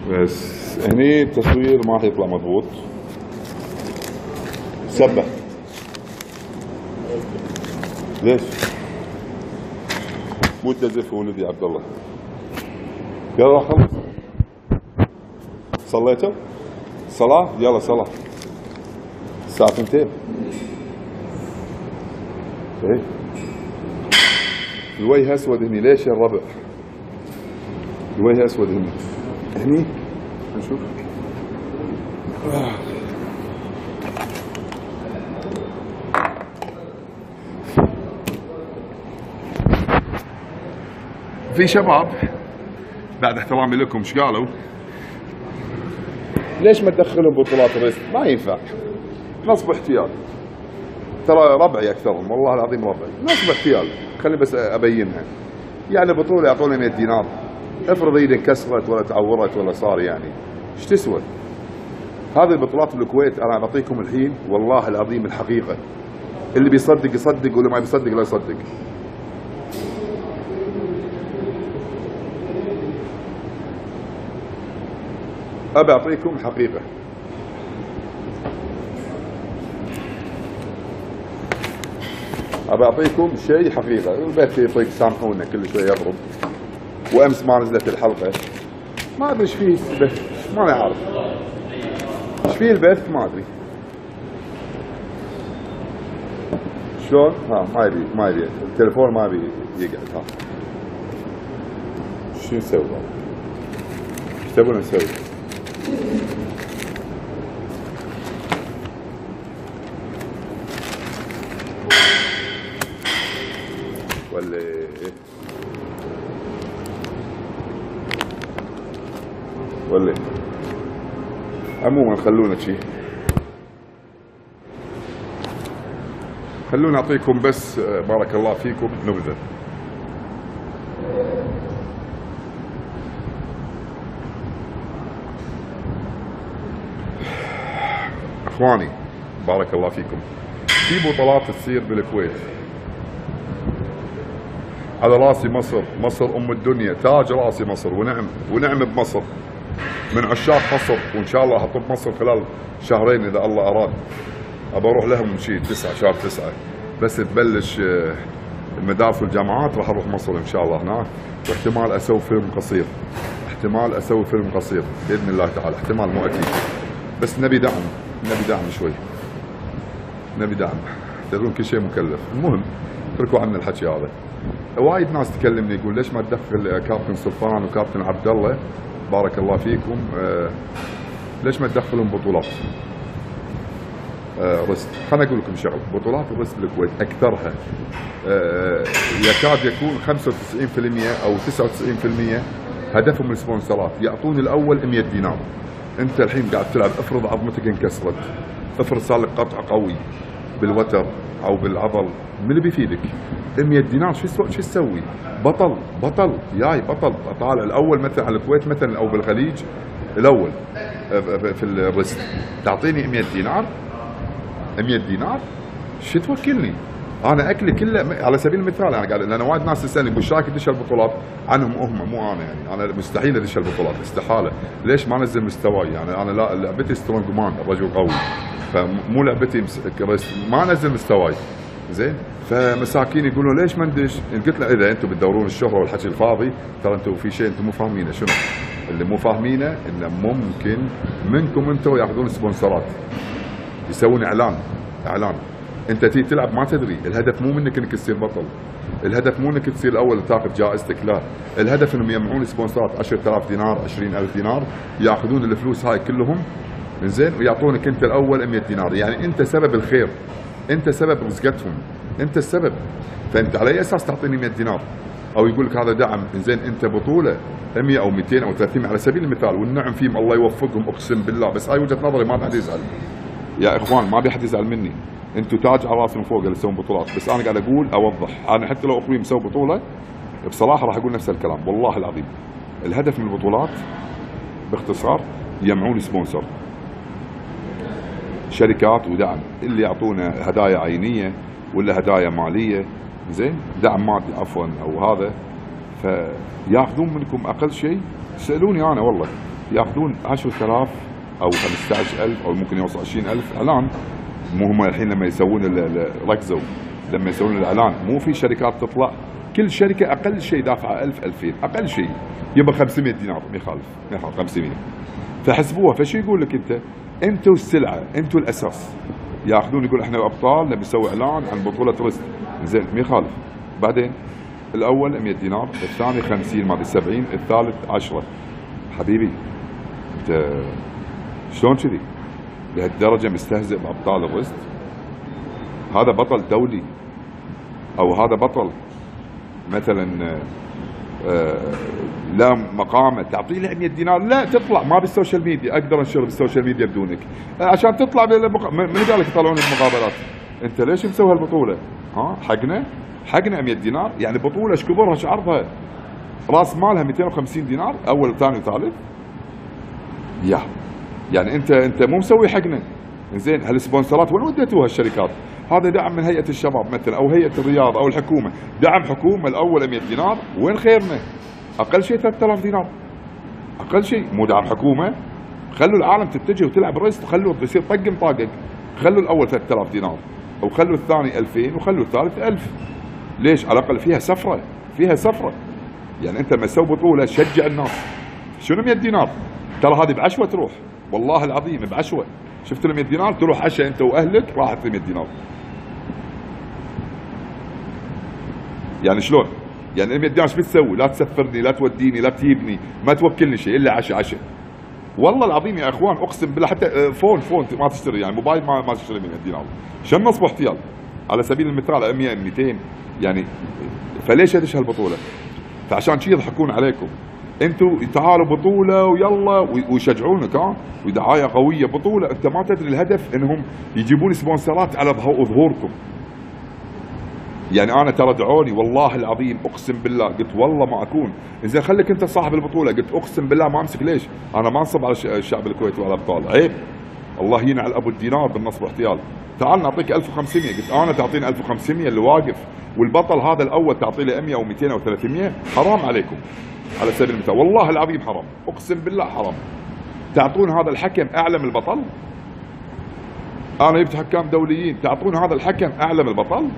بس هني التصوير ما راح يطلع مضبوط. سبح. ليش؟ مو تزف ولدي عبد الله. يلا خلص. صليتوا؟ صلاة؟ يلا صلاة. الساعة 2 إيه. الوجه أسود هني. ليش يا الربع؟ الوجه أسود هني. هني؟ نشوف في شباب بعد احترامي لكم إيش قالوا؟ ليش ما تدخلهم بطولات الريست؟ ما ينفع. نصب احتيال. ترى ربعي أكثرهم والله العظيم ربعي. نصب احتيال. خليني بس أبينها. يعني بطولة يعطوني 100 دينار. افرض ايدي انكسرت ولا تعورت ولا صار يعني. إيش تسوى؟ هذه البطولات بالكويت أنا بعطيكم الحين والله العظيم الحقيقة. اللي بيصدق يصدق واللي ما بيصدق لا يصدق. ابى أعطيكم حقيقه ابى أعطيكم شيء حقيقة. البيت يطيق سامحونا كل شوي يضرب. وأمس ما نزلت الحلقة. ما أدري إيش فيه البث. ما عارف إيش فيه البث؟ ما أدري. شلون؟ ها ما يبي ما يبي. التليفون ما يبي يقعد. ها. شو نسوي؟ إيش تبون نسوي؟ ولا إيه؟ ولا إيه؟ عموما خلونا شي. خلونا اعطيكم بس آه، بارك الله فيكم نبذة. إخواني بارك الله فيكم. في بطولات تصير بالكويت. على راسي مصر مصر أم الدنيا تاج راسي مصر ونعم ونعم بمصر. من عشاق مصر وإن شاء الله اطب مصر خلال شهرين إذا الله أراد. أبى أروح لهم شيء تسعة شهر تسعة. بس تبلش آه، المدارس والجامعات راح أروح مصر إن شاء الله هناك. واحتمال أسوي فيلم قصير. احتمال أسوي فيلم قصير. بإذن الله تعالى. احتمال مو أكيد. بس نبي دعم نبي دعم شوي. نبي دعم. تدرون كل شيء مكلف. المهم اتركوا عنا الحكي هذا. وايد ناس تكلمني يقول ليش ما تدخل كابتن سلطان وكابتن عبد الله بارك الله فيكم. آه، ليش ما تدخلون بطولات؟ آه، رست خليني أقول لكم شغله بطولات الرست بالكويت أكثرها آه، يكاد يكون 95% أو 99% هدفهم السبونسرات. يعطون الأول 100 دينار. أنت الحين قاعد تلعب افرض عظمتك انكسرت افرض صار لك قطع قوي. بالوتر أو بالعضل. من اللي بيفيدك؟ 100 دينار شو يسوي شو تسوي بطل بطل. جاي بطل. طالع الأول مثلا على الكويت مثلا أو بالخليج. الأول آه، في الرست تعطيني 100 دينار 100 دينار شو توكلني؟ أنا أكلي كله على سبيل المثال أنا قاعد لأن وايد ناس تسألني أبو شايك يدش البطولات؟ عنهم هم مو أنا يعني. أنا مستحيل أدش البطولات استحالة. ليش ما أنزل مستواي؟ يعني أنا لا لعبتي strongman الرجل قوي. فمو لعبتي ما انزل مستواي. زين؟ فمساكين يقولون ليش ما ندش؟ قلت له إذا أنتم بتدورون الشهرة والحكي الفاضي ترى أنتم في شيء أنتم مو فاهمينه. شنو؟ اللي مو فاهمينه إنه ممكن منكم أنتم ياخذون sponsor ات. يسوون إعلان. إعلان. أنت تيجي تلعب ما تدري. الهدف مو منك إنك تصير بطل. الهدف مو إنك تصير الأول وتاخذ جائزتك لا. الهدف إنهم يجمعون سبونسرات 10000 دينار 20000 دينار ياخذون الفلوس هاي كلهم زين؟ ويعطونك أنت الأول 100 دينار. يعني أنت سبب الخير. أنت سبب رزقتهم. أنت السبب. فأنت على أي أساس تعطيني 100 دينار؟ أو يقول لك هذا دعم. زين أنت بطولة. 100 أو 200 أو 300 على سبيل المثال. والنعم فيهم الله يوفقهم. أقسم بالله. بس هاي وجهة نظري ما حد يزعل. يا إخوان ما أبي حد يزعل مني. أنتم تاج على راسي من فوق اللي تسوون بطولات. بس أنا قاعد أقول أوضح. أنا حتى لو أخوي مسوي بطولة بصراحة راح أقول نفس الكلام. والله العظيم. الهدف من البطولات باختصار يجمعون sponsor. شركات ودعم. اللي يعطونا هدايا عينية ولا هدايا مالية. زين؟ دعم مادي عفوا أو هذا. فياخذون منكم أقل شيء. سألوني أنا والله. ياخذون 10000 أو 15000 أو ممكن يوصل 20000 إعلان. مو هم الحين لما يسوون ركزوا لما يسوون الإعلان. مو في شركات تطلع. كل شركة أقل شيء دافعه 1000 2000 أقل شيء. يبقى 500 دينار ما يخالف. ما يخالف 500 فحسبوها. فشو يقول لك أنت؟ أنتوا السلعه أنتوا الأساس. ياخذون يقول إحنا أبطال نبي نسوي إعلان عن بطولة ريست زين ما يخالف بعدين الأول 100 دينار الثاني 50 ما أدري 70 الثالث 10 حبيبي أنت شلون كذي؟ لهالدرجة مستهزئ بأبطال ال wrist هذا بطل دولي أو هذا بطل مثلا له مقامه. تعطيه له 100 دينار. لا تطلع. ما بال social media. أقدر انشر بال social media بدونك. آه، عشان تطلع بالمق... من من قال لك يطلعون المقابلات أنت ليش مسوي هالبطولة؟ ها؟ حقنا؟ حقنا 100 دينار. يعني بطولة إيش كبرها إيش عرضها راس مالها 250 دينار أول ثاني وثالث يا. يعني انت أنت مو مسوي حقنا. زين هالسبونسرات وين وديتوها الشركات؟ هذا دعم من هيئة الشباب مثلا أو هيئة الرياض أو الحكومة، دعم حكومة الأول 100 دينار، وين خيرنا؟ أقل شيء 3000 دينار. أقل شيء مو دعم حكومة خلوا العالم تتجه وتلعب ريست خلوا يصير طق مطاقق خلوا الأول 3000 دينار أو خلوا الثاني 2000 وخلوا الثالث 1000 ليش؟ على الأقل فيها سفرة فيها سفرة يعني أنت لما تسوي بطولة شجع الناس شنو 100 دينار؟ ترى هذه بعشوة تروح والله العظيم بعشوة شفت ال 100 دينار؟ تروح عشاء أنت وأهلك راحت ال 100 دينار. يعني شلون؟ يعني ال 100 دينار إيش بتسوي؟ لا تسفرني لا توديني لا تجيبني ما توكلني شيء إلا عشاء عشاء والله العظيم يا إخوان أقسم بالله حتى آه، phone phone ما تشتري يعني موبايل ما ما تشتري 100 دينار. شن نصب احتيال؟ على سبيل المثال 100 200 يعني فليش ادش هالبطولة؟ فعشان شي يضحكون عليكم. أنتوا تعالوا بطولة ويلا وي- ويشجعونك ها؟ ودعاية قوية بطولة. انت ما تدري الهدف انهم يجيبون sponsor ات على ظهو- ظهوركم. يعني أنا ترى دعوني والله العظيم أقسم بالله. قلت والله ما أكون. زين خليك أنت صاحب البطولة. قلت أقسم بالله ما أمسك. ليش؟ أنا ما أنصب على الش- الشعب الكويتي وعلى الأبطال. عيب. الله ينعل أبو الدينار بالنصب احتيال تعال نعطيك 1500 قلت أنا تعطيني 1500 اللي واقف. والبطل هذا الأول تعطي له 100 أو 200 أو 300 حرام عليكم. على سبيل المثال. والله العظيم حرام. أقسم بالله حرام. تعطون هذا الحكم اعلى من البطل؟ أنا جبت حكام دوليين. تعطون هذا الحكم اعلى من البطل؟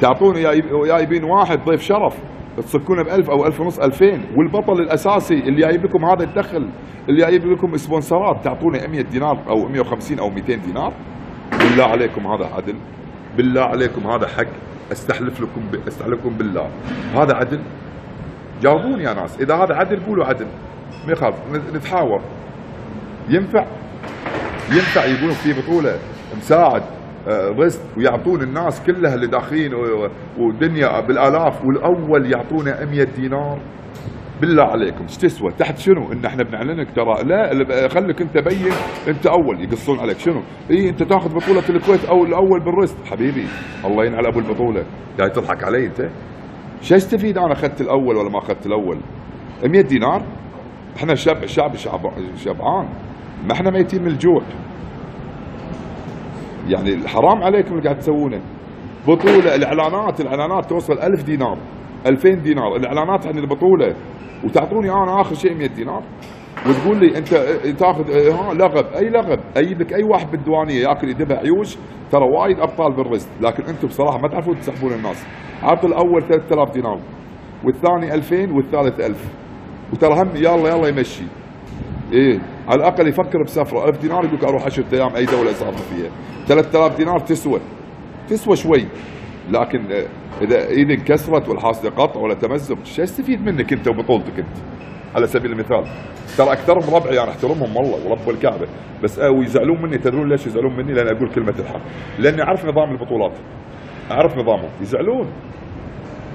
تعطون يا جايبين واحد ضيف شرف. تصكونه ب 1000 أو 1000 ونص 2000 والبطل الأساسي اللي جايب لكم هذا الدخل اللي جايب لكم سبونسرات تعطونه 100 دينار أو 150 أو 200 دينار. بالله عليكم هذا عدل. بالله عليكم هذا حق. أستحلف لكم ب... أستحلفكم بالله. هذا عدل؟ جاوبوني يا ناس. إذا هذا عدل قولوا عدل. ما يخالف ن- نتحاور. ينفع؟ ينفع يقولون في بطولة مساعد آه، رزق ويعطون الناس كلها اللي داخلين ودنيا بالآلاف والأول يعطونا 100 دينار؟ بالله عليكم إيش تسوى تحت شنو؟ إن إحنا بنعلنك ترى. لا خليك أنت بين أنت أول يقصون عليك. شنو؟ إي أنت تأخذ بطولة الكويت أو الأول بالرست. حبيبي الله ينعل أبو البطولة. جاي تضحك علي أنت؟ شو أستفيد أنا أخذت الأول ولا ما أخذت الأول؟ 100 دينار؟ إحنا شعب شعب شعب شبعان. ما إحنا ميتين من الجوع. يعني حرام عليكم اللي قاعد تسوونه. بطولة الإعلانات الإعلانات توصل 1000 دينار 2000 دينار. الإعلانات عن البطولة. وتعطوني أنا آخر شيء 100 دينار. وتقول لي أنت تاخذ ها لغب أي لغب؟ أي لك أي واحد بالديوانية يأكل يذبح عيوش؟ ترى وايد أبطال بالرزق لكن أنتم بصراحة ما تعرفون تسحبون الناس. عطوا الأول 3000 دينار والثاني 2000 والثالث 1000 وترى هم يلا يلا يمشي. إيه على الأقل يفكر بسفرة. 1000 دينار يقول لك أروح 10 أيام أي دولة اسافر فيها 3000 دينار تسوى تسوى شوي. لكن إذا اذا انكسرت والحاصله قطع ولا تمزق شو استفيد منك أنت وبطولتك أنت؟ على سبيل المثال. ترى أكثرهم ربعي أنا أحترمهم والله ورب الكعبة. بس آه ويزعلون مني تدرون ليش يزعلون مني؟ لأن أقول كلمة الحق. لأني أعرف نظام البطولات. أعرف نظامه. يزعلون.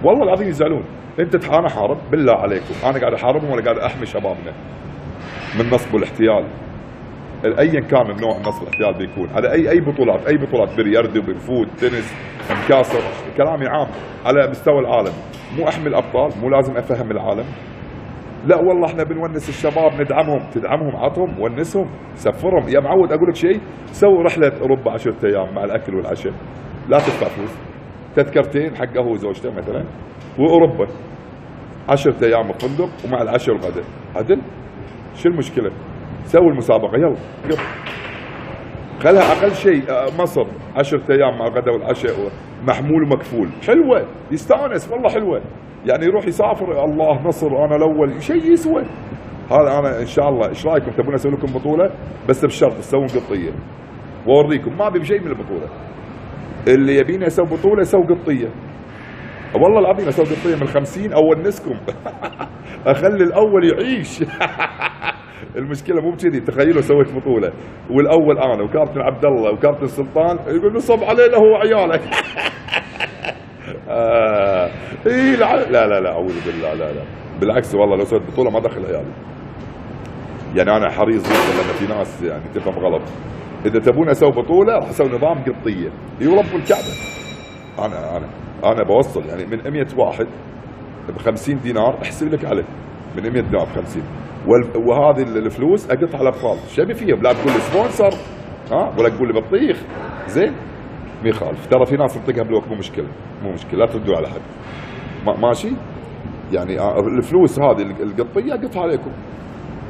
والله العظيم يزعلون. أنت أنا حارب؟ بالله عليكم. أنا قاعد أحاربهم ولا قاعد أحمي شبابنا. من نصب والاحتيال ايا كان النوع النصب والاحتيال بيكون على اي أي بطولات أي بطولات بلياردو بال foot tennis مكاسر كلامي عام على مستوى العالم. مو احمي الابطال مو لازم أفهم العالم. لا والله إحنا بنونس الشباب ندعمهم تدعمهم عطهم ونسهم سفرهم. يا معود أقول لك شيء سوي رحلة أوروبا 10 أيام مع الأكل والعشاء. لا تدفع فلوس. تذكرتين حقه هو وزوجته مثلا. وأوروبا. 10 أيام فندق ومع العشاء والغداء. عدل؟ شو المشكلة؟ سوي المسابقة. يلا يلا. خلها أقل شيء آه، مصر 10 أيام مع الغداء والعشاء محمول ومكفول. حلوة. يستانس والله حلوة. يعني يروح يسافر الله نصر أنا الأول. شيء يسوى. هذا أنا إن شاء الله إيش رأيكم؟ تبون أسوي لكم بطولة؟ بس بشرط تسوون قطيه وأوريكم ما أبي بشيء من البطولة. اللي يبيني أسوي بطولة أسوي قطيه والله العظيم أسوي قطيه من الخمسين اونسكم أخلي الأول يعيش. المشكلة مو بكذي تخيلوا سويت بطولة والأول أنا وكابتن عبد الله وكابتن سلطان يقول نصب علينا هو وعياله آه. إيه لا لا لا أعوذ بالله لا لا بالعكس والله لو سويت بطولة ما دخل عيالي. يعني أنا حريص جدا لأن في ناس يعني تفهم غلط. إذا تبون أسوي بطولة راح أسوي نظام قطيه يرب الكعبة. أنا أنا أنا بوصل يعني من 100 واحد ب 50 دينار أحسب لك عليه. من 100 دينار ب 50 وال- وهذه الفلوس اقطها على الأطفال. شبي فيهم؟ لا تقول لي سبونسر ها؟ ولا تقول لي بطيخ. زين؟ ما يخالف ترى في ناس تطقها بالوقت مو مشكلة. مو مشكلة. لا تردوا على حد. ما- ماشي؟ يعني آه، الفلوس هذه القطية أقطها عليكم.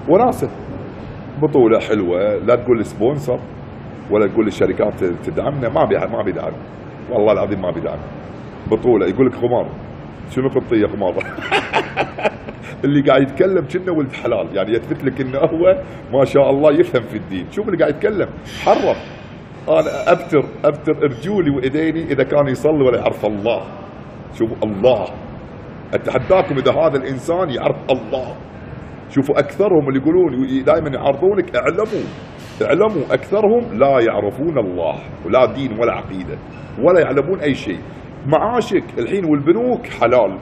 وناسة. بطولة حلوة. لا تقول لي sponsor ولا تقول لي الشركات تدعمنا. ما بي ما بيدعم. والله العظيم ما بيدعم. بطولة. يقول لك قمار شنو قطيه قمار اللي قاعد يتكلم كأنه ولد حلال يعني يثبت لك إنه هو ما شاء الله يفهم في الدين. شوف اللي قاعد يتكلم. حرف. أنا أبتر أبتر رجولي وإيديني إذا كان يصلي ولا يعرف الله. شوفوا الله. أتحداكم إذا هذا الإنسان يعرف الله. شوفوا أكثرهم اللي يقولون دائما يعارضونك اعلموا. اعلموا أكثرهم لا يعرفون الله. ولا دين ولا عقيدة. ولا يعلمون أي شيء. معاشك الحين والبنوك حلال.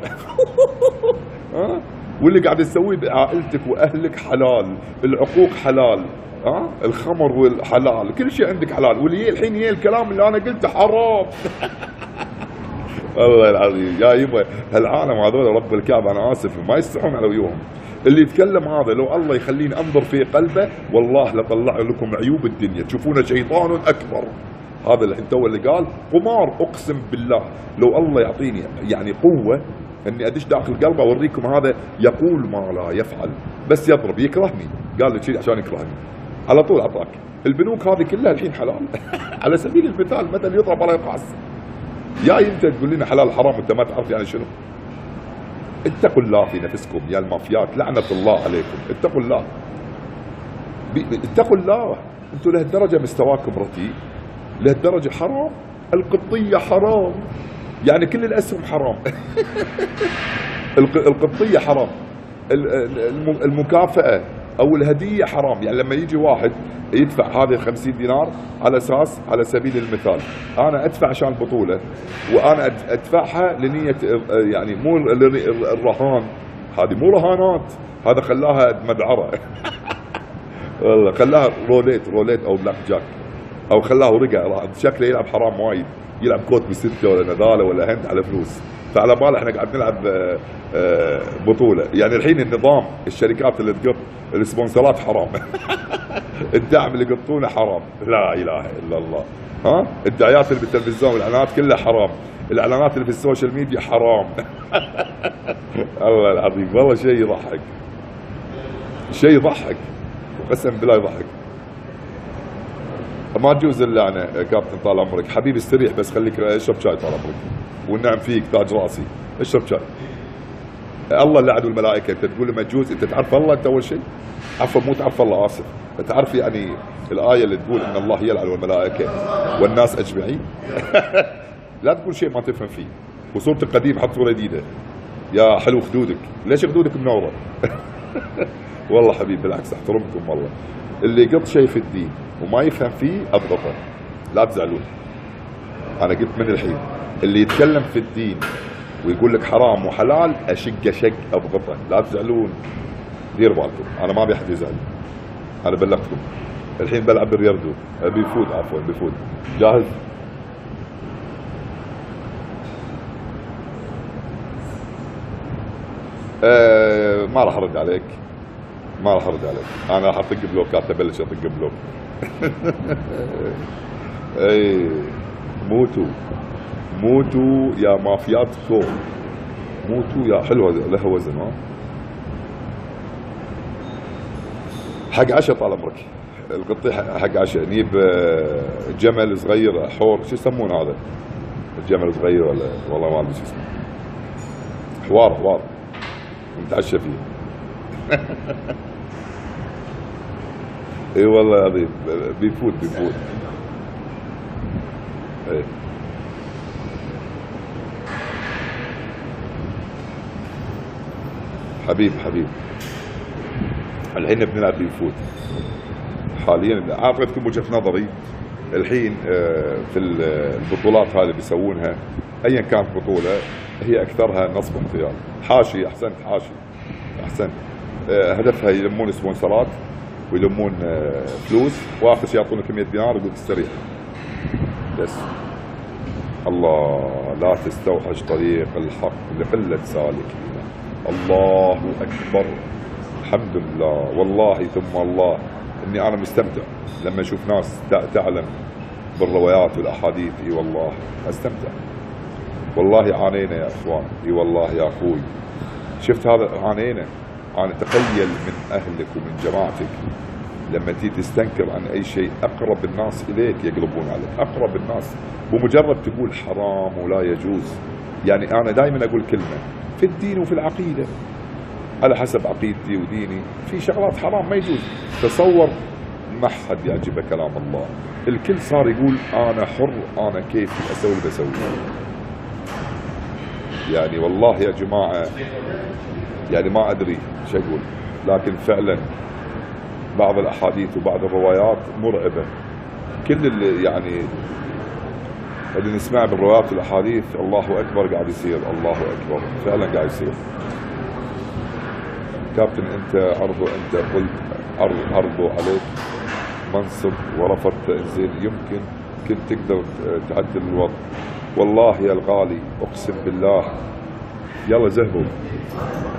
ها؟ واللي قاعد تسويه بعائلتك وأهلك حلال العقوق حلال ها؟ الخمر والحلال كل شيء عندك حلال. واللي الحين يجي الكلام اللي أنا قلته حرام. والله العظيم. يا يبا هالعالم هذول رب الكعبة أنا آسف ما يستحون على وجوههم اللي يتكلم هذا لو الله يخليني أنظر في قلبه والله لطلع لكم عيوب الدنيا. تشوفونه شيطان أكبر. هذا اللي تو اللي قال قمار أقسم بالله لو الله يعطيني يعني قوة إني أدش داخل قلبه اوريكم هذا يقول ما لا يفعل بس يضرب يكرهني. قال لي كذي عشان يكرهني. على طول اعطاك البنوك هذه كلها الحين حلال. على سبيل المثال مثل يضرب ولا يقاس يا انت تقول لنا حلال حرام وأنت ما تعرف يعني شنو؟ اتقوا الله في نفسكم يا المافيات لعنة الله عليكم. اتقوا الله. اتقوا الله. أنتم لهالدرجة مستواكم رديء لهالدرجة حرام القطية حرام. يعني كل الأسهم حرام. الق- القطية حرام. ال- ال- الم- المكافأة أو الهدية حرام. يعني لما يجي واحد يدفع هذه 50 دينار على أساس على سبيل المثال أنا أدفع عشان البطولة وأنا أد- أدفعها لنية يعني مو ال- ال- الرهان. هذه مو رهانات. هذا خلاها مدعرة. والله خلاها roulette roulette أو بلاك جاك. أو خلاه ورقه شكله يلعب حرام وايد يلعب كوت بو ستة ولا نذاله ولا هند على فلوس. فعلى بال إحنا قاعد نلعب آه، آه، بطولة. يعني الحين النظام الشركات اللي تقط السبونسرات حرام. الدعم اللي يقطونه حرام. لا إله إلا الله. ها؟ الدعايات اللي بالتلفزيون والإعلانات كلها حرام. الإعلانات اللي في ال social media حرام. الله العظيم والله شيء يضحك. شيء يضحك. وقسم بالله يضحك. ما تجوز اللعنه كابتن طال عمرك. حبيبي استريح بس خليك اشرب شاي طال عمرك. والنعم فيك تاج راسي. اشرب شاي. الله اللي عدو الملائكة انت تقول لما تجوز انت تعرف الله أنت أول شيء؟ عفوا مو تعرف الله آسف. تعرف يعني الآية اللي تقول إن الله يلعن الملائكة والناس أجمعين؟ لا تقول شيء ما تفهم فيه. وصورة القديم حط صورة جديدة. يا حلو خدودك. ليش خدودك منورة؟ والله حبيبي بالعكس أحترمكم والله. اللي يقط شيء في الدين. وما يفهم فيه اضبطه لا تزعلون أنا قلت من الحين اللي يتكلم في الدين ويقول لك حرام وحلال أشق شق اضبطه لا تزعلون. دير بالكم أنا ما أبي أحد يزعل. أنا بلغتكم. الحين بلعب بالرياردو بيفوت عفوا بيفوت جاهز؟ أه ما راح أرد عليك. ما راح أرد عليك. أنا راح أطق بلوكات ابلش أطق بلوك. اي موتوا موتوا يا مافيات كو موتوا يا حلوة لها وزن ها. حق عشاء طال عمرك. القطي حق عشاء نجيب آه، جمل صغير حور شو يسمونه هذا؟ الجمل صغير ولا؟ والله ما أدري شو اسمه حوار حوار. نتعشى فيه. إي والله العظيم. بيفوت بيفوت. إيه حبيب حبيب. الحين بنلعب بيفوت. حاليا اعطيتكم وجهة نظري. الحين آه، في البطولات هذه اللي بيسوونها ايا كانت بطولة هي أكثرها نصب احتيال حاشي أحسنت حاشي. أحسنت. آه، هدفها يلمون سبونسرات. ويلمون آه، فلوس. واخر شيء يعطونك 100 دينار يقول استريح بس. الله لا تستوحش طريق الحق لقلة سالكين الله أكبر. الحمد لله. والله ثم الله. إني أنا مستمتع لما أشوف ناس تعلم بالروايات والأحاديث. إي والله أستمتع. والله عانينا يا إخوان. إي والله يا أخوي. شفت هذا عانينا؟ أنا تخيل من أهلك ومن جماعتك لما تيجي تستنكر عن أي شيء أقرب الناس إليك يقلبون عليك. أقرب الناس. بمجرد تقول حرام ولا يجوز. يعني أنا دائما أقول كلمة في الدين وفي العقيدة. على حسب عقيدتي وديني. في شغلات حرام ما يجوز. تصور ما حد يعجبه كلام الله. الكل صار يقول أنا حر أنا كيفي أسوي اللي بسويه يعني والله يا جماعة يعني ما أدري شو أقول لكن فعلا بعض الأحاديث وبعض الروايات مرعبة. كل اللي يعني اللي نسمع بالروايات والأحاديث الله أكبر قاعد يصير الله أكبر فعلا قاعد يصير. كابتن أنت عرضه أنت قلت عرض عرضه عليك منصب ورفضت انزين يمكن كنت تقدر تعدل الوضع. والله يا الغالي أقسم بالله يلا زهروا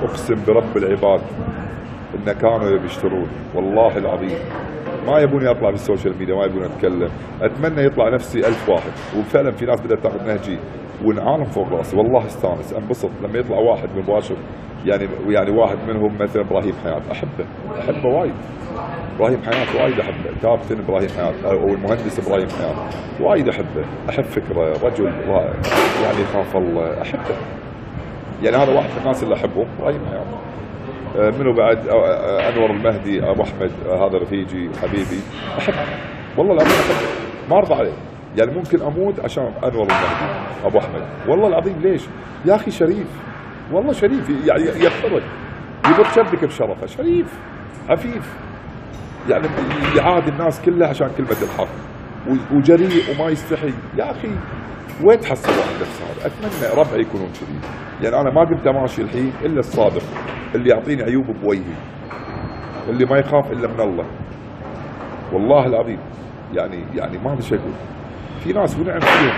اقسم برب العباد إن كانوا يشترون والله العظيم. ما يبوني اطلع بال social media ما يبوني أتكلم. أتمنى يطلع نفسي ألف واحد. وفعلا في ناس بدأت تاخذ نهجي ونعالم فوق راسي والله أستانس. أنبسط لما يطلع واحد مباشر. يعني يعني واحد منهم مثلا إبراهيم حياة. أحبه. أحبه وايد. إبراهيم حياة وايد أحبه. كابتن إبراهيم حياة. أو المهندس إبراهيم حياة. وايد أحبه. احب فكره رجل يعني يخاف الله. أحبه. يعني هذا واحد من الناس اللي احبهم إبراهيم حياه آه، منو بعد؟ آه، آه، أنور المهدي أبو أحمد هذا رفيجي حبيبي. احبه والله العظيم احبه ما أرضى عليه. يعني ممكن أموت عشان أنور المهدي أبو أحمد. والله العظيم ليش؟ يا أخي شريف. والله شريف. يعني يغفرك يبط شدك بشرفه. شريف. عفيف. يعني يعادي الناس كلها عشان كلمة الحق. وجريء وما يستحي. يا أخي وين تحصل واحد نفس هذا؟ أتمنى ربعي يكونون كذي يعني أنا ما قمت ماشي الحين إلا الصادق اللي يعطيني عيوب بوجهي اللي ما يخاف إلا من الله. والله العظيم يعني يعني ما أدري شو أقول. في ناس ونعم فيهم.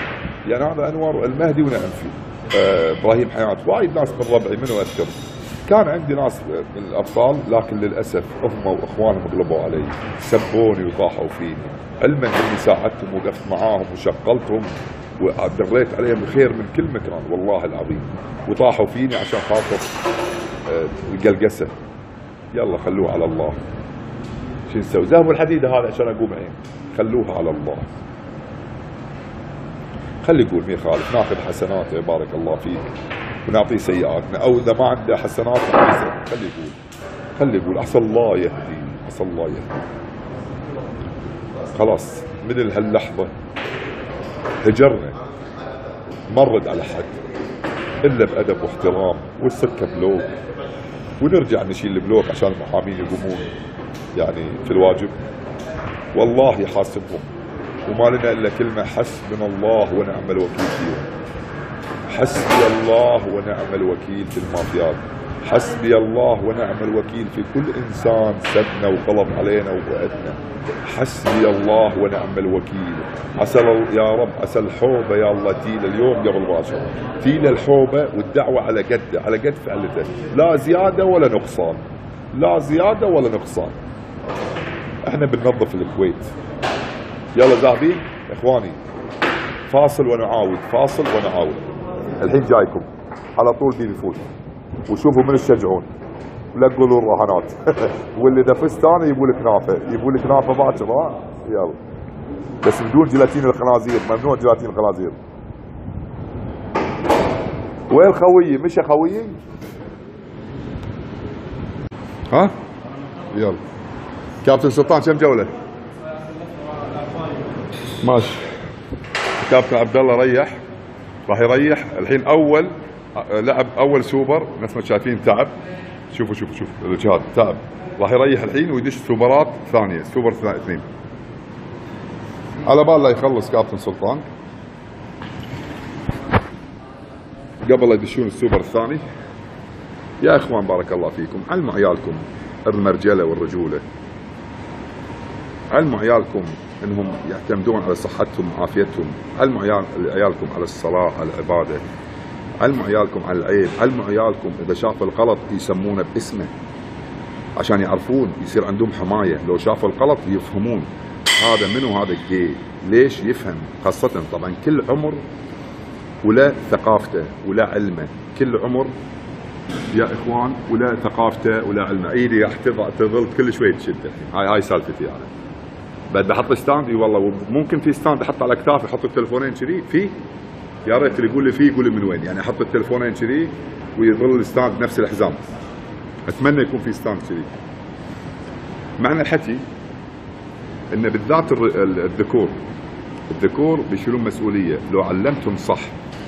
يعني هذا انور المهدي ونعم فيه. آه إبراهيم حياة. وايد ناس من ربعي منو أذكر؟ كان عندي ناس من الأطفال لكن للأسف هم وإخوانهم غلبوا علي. سبوني وطاحوا فيني. علما إني ساعدتهم وقفت معاهم وشغلتهم. ودريت عليهم الخير من كل مكان والله العظيم. وطاحوا فيني عشان خاطر آه، القلقسة. يلا خلوه على الله. شو نسوي؟ ذهبوا الحديده هذا عشان أقوم عين خلوها على الله. خلي يقول مين خالف ناخذ حسناته بارك الله فيك. ونعطيه سيئاتنا. أو إذا ما عنده حسنات خلي يقول. خلي يقول عسى الله يهدي عسى الله يهدي. خلاص من هاللحظة هجرنا ما نرد على حد. الا بادب واحترام والسكه block ونرجع نشيل ال block عشان المحامين يقومون يعني في الواجب. والله يحاسبهم وما لنا إلا كلمة حسبنا الله ونعم الوكيل فيهم. حسبي الله ونعم الوكيل في المافيات. حسبي الله ونعم الوكيل في كل إنسان سبنا وقلب علينا ووعدنا حسبي الله ونعم الوكيل. عسى يا رب عسى الحوبة يا الله تيل اليوم قبل باشر تيل الحوبة والدعوة على قده على قد فعلته لا زيادة ولا نقصان. لا زيادة ولا نقصان. إحنا بننظف الكويت. يلا ذاهبين إخواني فاصل ونعاود فاصل ونعاود. الحين جايكم. على طول بيبي فوت وشوفوا من تشجعون ولا تقولوا الرهانات واللي إذا فزت أنا يبوا لك كنافه يبوا لك كنافه باكر يلا. بس بدون جيلاتين الخنازير. ممنوع جيلاتين الخنازير. وين خويي؟ مشى خويي؟ ها؟ يلا. كابتن سلطان كم جولة؟ ماشي. كابتن عبد الله ريح. راح يريح. الحين أول لعب أول سوبر نفس ما شايفين تعب. شوفوا شوفوا شوفوا الجهاد تعب. راح يريح الحين ويدش سوبرات ثانية سوبر اثنين. على بال لا يخلص كابتن سلطان. قبل لا يدشون السوبر الثاني يا إخوان بارك الله فيكم. علموا عيالكم المرجلة والرجولة. علموا عيالكم إنهم يعتمدون على صحتهم وعافيتهم. علموا عيال عيالكم على الصلاة على العبادة. علموا عيالكم على العيب؟ علموا عيالكم إذا شافوا الغلط يسمونه باسمه؟ عشان يعرفون يصير عندهم حماية. لو شافوا الغلط يفهمون. هذا منو هذا الجي ليش يفهم؟ خاصة طبعا كل عمر ولا ثقافته ولا علمه. كل عمر يا إخوان ولا ثقافته ولا علمه. إيدي راح تظل كل شوي تشد. هاي هاي سالفتي أنا. بعد بحط stand إي والله ممكن في stand أحط على اكتافي أحط التلفونين كذي في؟ يا ريت اللي يقول لي فيه يقول لي من وين. يعني أحط التلفونين كذي ويظل ال stand نفس الحزام أتمنى يكون في stand كذي. معنى الحكي إن بالذات الذكور. الذكور بيشيلون مسؤولية. لو علمتهم صح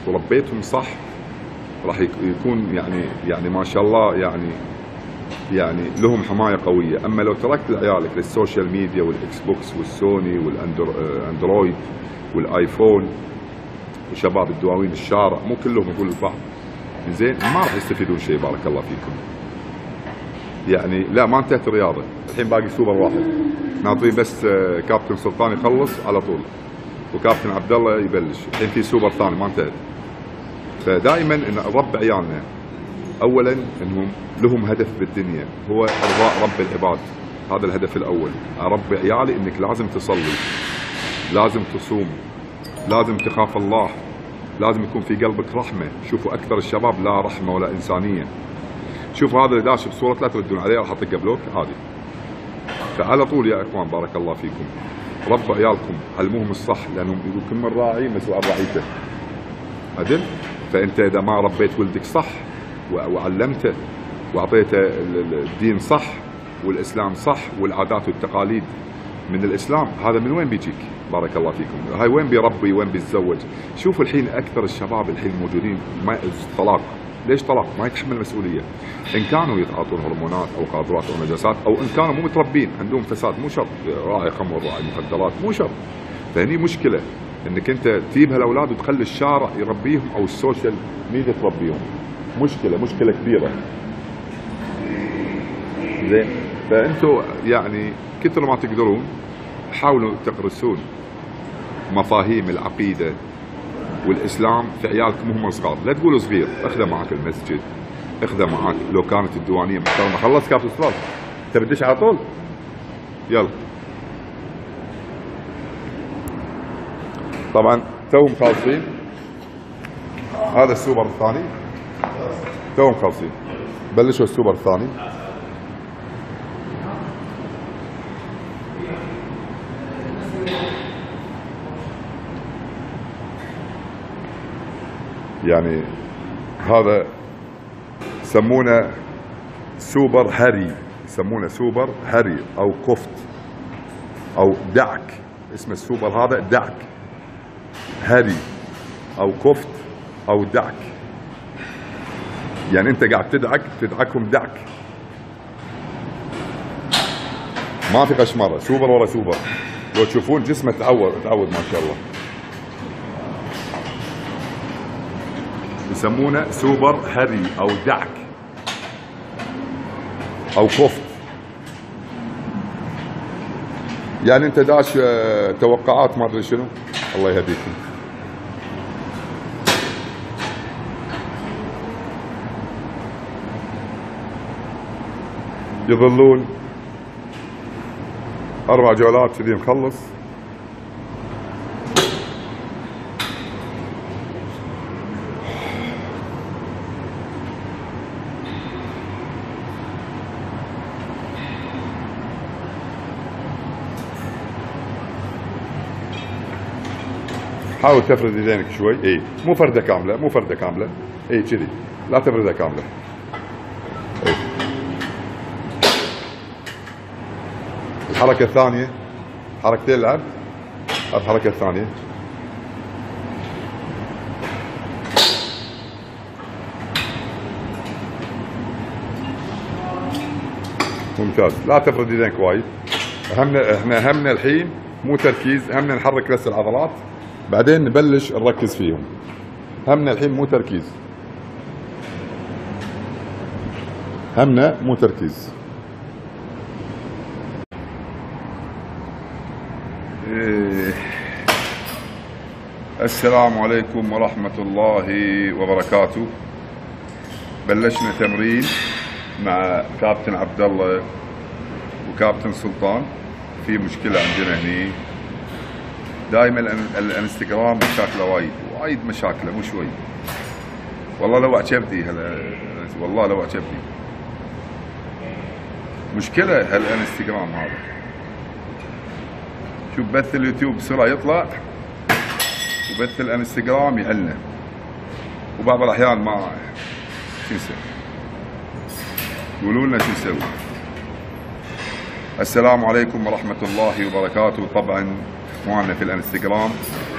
وربيتهم صح راح يك- يكون يعني يعني ما شاء الله يعني يعني لهم حماية قوية، أما لو تركت عيالك لل social media وال Xbox وال Sony وال Android وال iPhone وشباب الدواوين الشارع مو كلهم يقول البعض زين ما راح يستفيدون شيء بارك الله فيكم. يعني لا ما انتهت الرياضة، الحين باقي سوبر واحد. نعطيه بس آه، كابتن سلطان يخلص على طول. وكابتن عبد الله يبلش، الحين في سوبر ثاني ما انتهت. فدائما نربي عيالنا اولا إنهم لهم هدف بالدنيا هو إرضاء رب العباد هذا الهدف الأول اربي عيالي إنك لازم تصلي لازم تصوم لازم تخاف الله. لازم يكون في قلبك رحمة. شوفوا أكثر الشباب لا رحمة ولا إنسانية. شوفوا هذا اللي داش بصورة لا تردون عليه راح أطق بلوك. عادي فعلى طول يا إخوان بارك الله فيكم. ربوا عيالكم علموهم الصح لأنهم يقول كل من راعي مسؤول عن رعيته عدل فأنت إذا ما ربيت ولدك صح وعلمته وأعطيته ال- ال- الدين صح والإسلام صح والعادات والتقاليد من الإسلام. هذا من وين بيجيك؟ بارك الله فيكم. هاي وين بيربي وين بيتزوج شوف الحين أكثر الشباب الحين موجودين ما طلاق. ليش طلاق؟ ما يتحمل مسؤوليه إن كانوا يتعاطون هرمونات أو قاذورات أو نجاسات أو إن كانوا مو متربين عندهم فساد مو شرط راعي خمر راعي مخدرات مو شرط فهني مشكلة إنك أنت تجيب هالأولاد وتخلي الشارع يربيهم أو ال social media تربيهم. مشكلة مشكلة كبيرة. زين. فإنتوا يعني كثر ما تقدرون حاولوا تغرسون مفاهيم العقيدة والإسلام في عيالكم وهم صغار. لا تقولوا صغير أخذه معك المسجد اخذها معاك لو كانت الديوانية محترمة. خلص كابتن أستاذ انت بديش على طول؟ يلا. طبعا توهم خالصين. هذا السوبر الثاني. توهم خالصين. بلشوا السوبر الثاني. يعني هذا يسمونه سوبر هري يسمونه سوبر هري أو كفت أو دعك. اسم السوبر هذا دعك. هري أو كفت أو دعك. يعني أنت قاعد تدعك تدعكهم دعك. ما في قشمرة سوبر ورا سوبر. لو تشوفون جسمه تعود تعود ما شاء الله. يسمونه سوبر هري أو دعك أو كفت يعني أنت داش آه، توقعات ما أدري شنو. الله يهديكم يظلون أربع جولات كذي مخلص حاول تفرد يدينك شوي. اي مو فردة كاملة مو فردة كاملة. اي كذي. لا تفردها كاملة. إي. الحركة الثانية. حركتين العب الحركة الثانية. ممتاز. لا تفرد يدينك وايد. همنا إحنا همنا الحين مو تركيز همنا نحرك بس العضلات. بعدين نبلش نركز فيهم. همنا الحين مو تركيز. همنا مو تركيز. إيه. السلام عليكم ورحمة الله وبركاته. بلشنا تمرين مع كابتن عبد الله وكابتن سلطان. في مشكلة عندنا هني. دائما الإن- الإنستغرام مشاكله وايد وايد مشاكله مو شوي. والله لو عجبني هلا والله لو عجبني مشكلة هالإنستغرام هذا. شوف بث اليوتيوب بسرعة يطلع وبث الإنستغرام يعلنا وبعض الأحيان ما شو نسوي؟ قولوا لنا شو نسوي. السلام عليكم ورحمة الله وبركاته. طبعا اخواننا في الانستغرام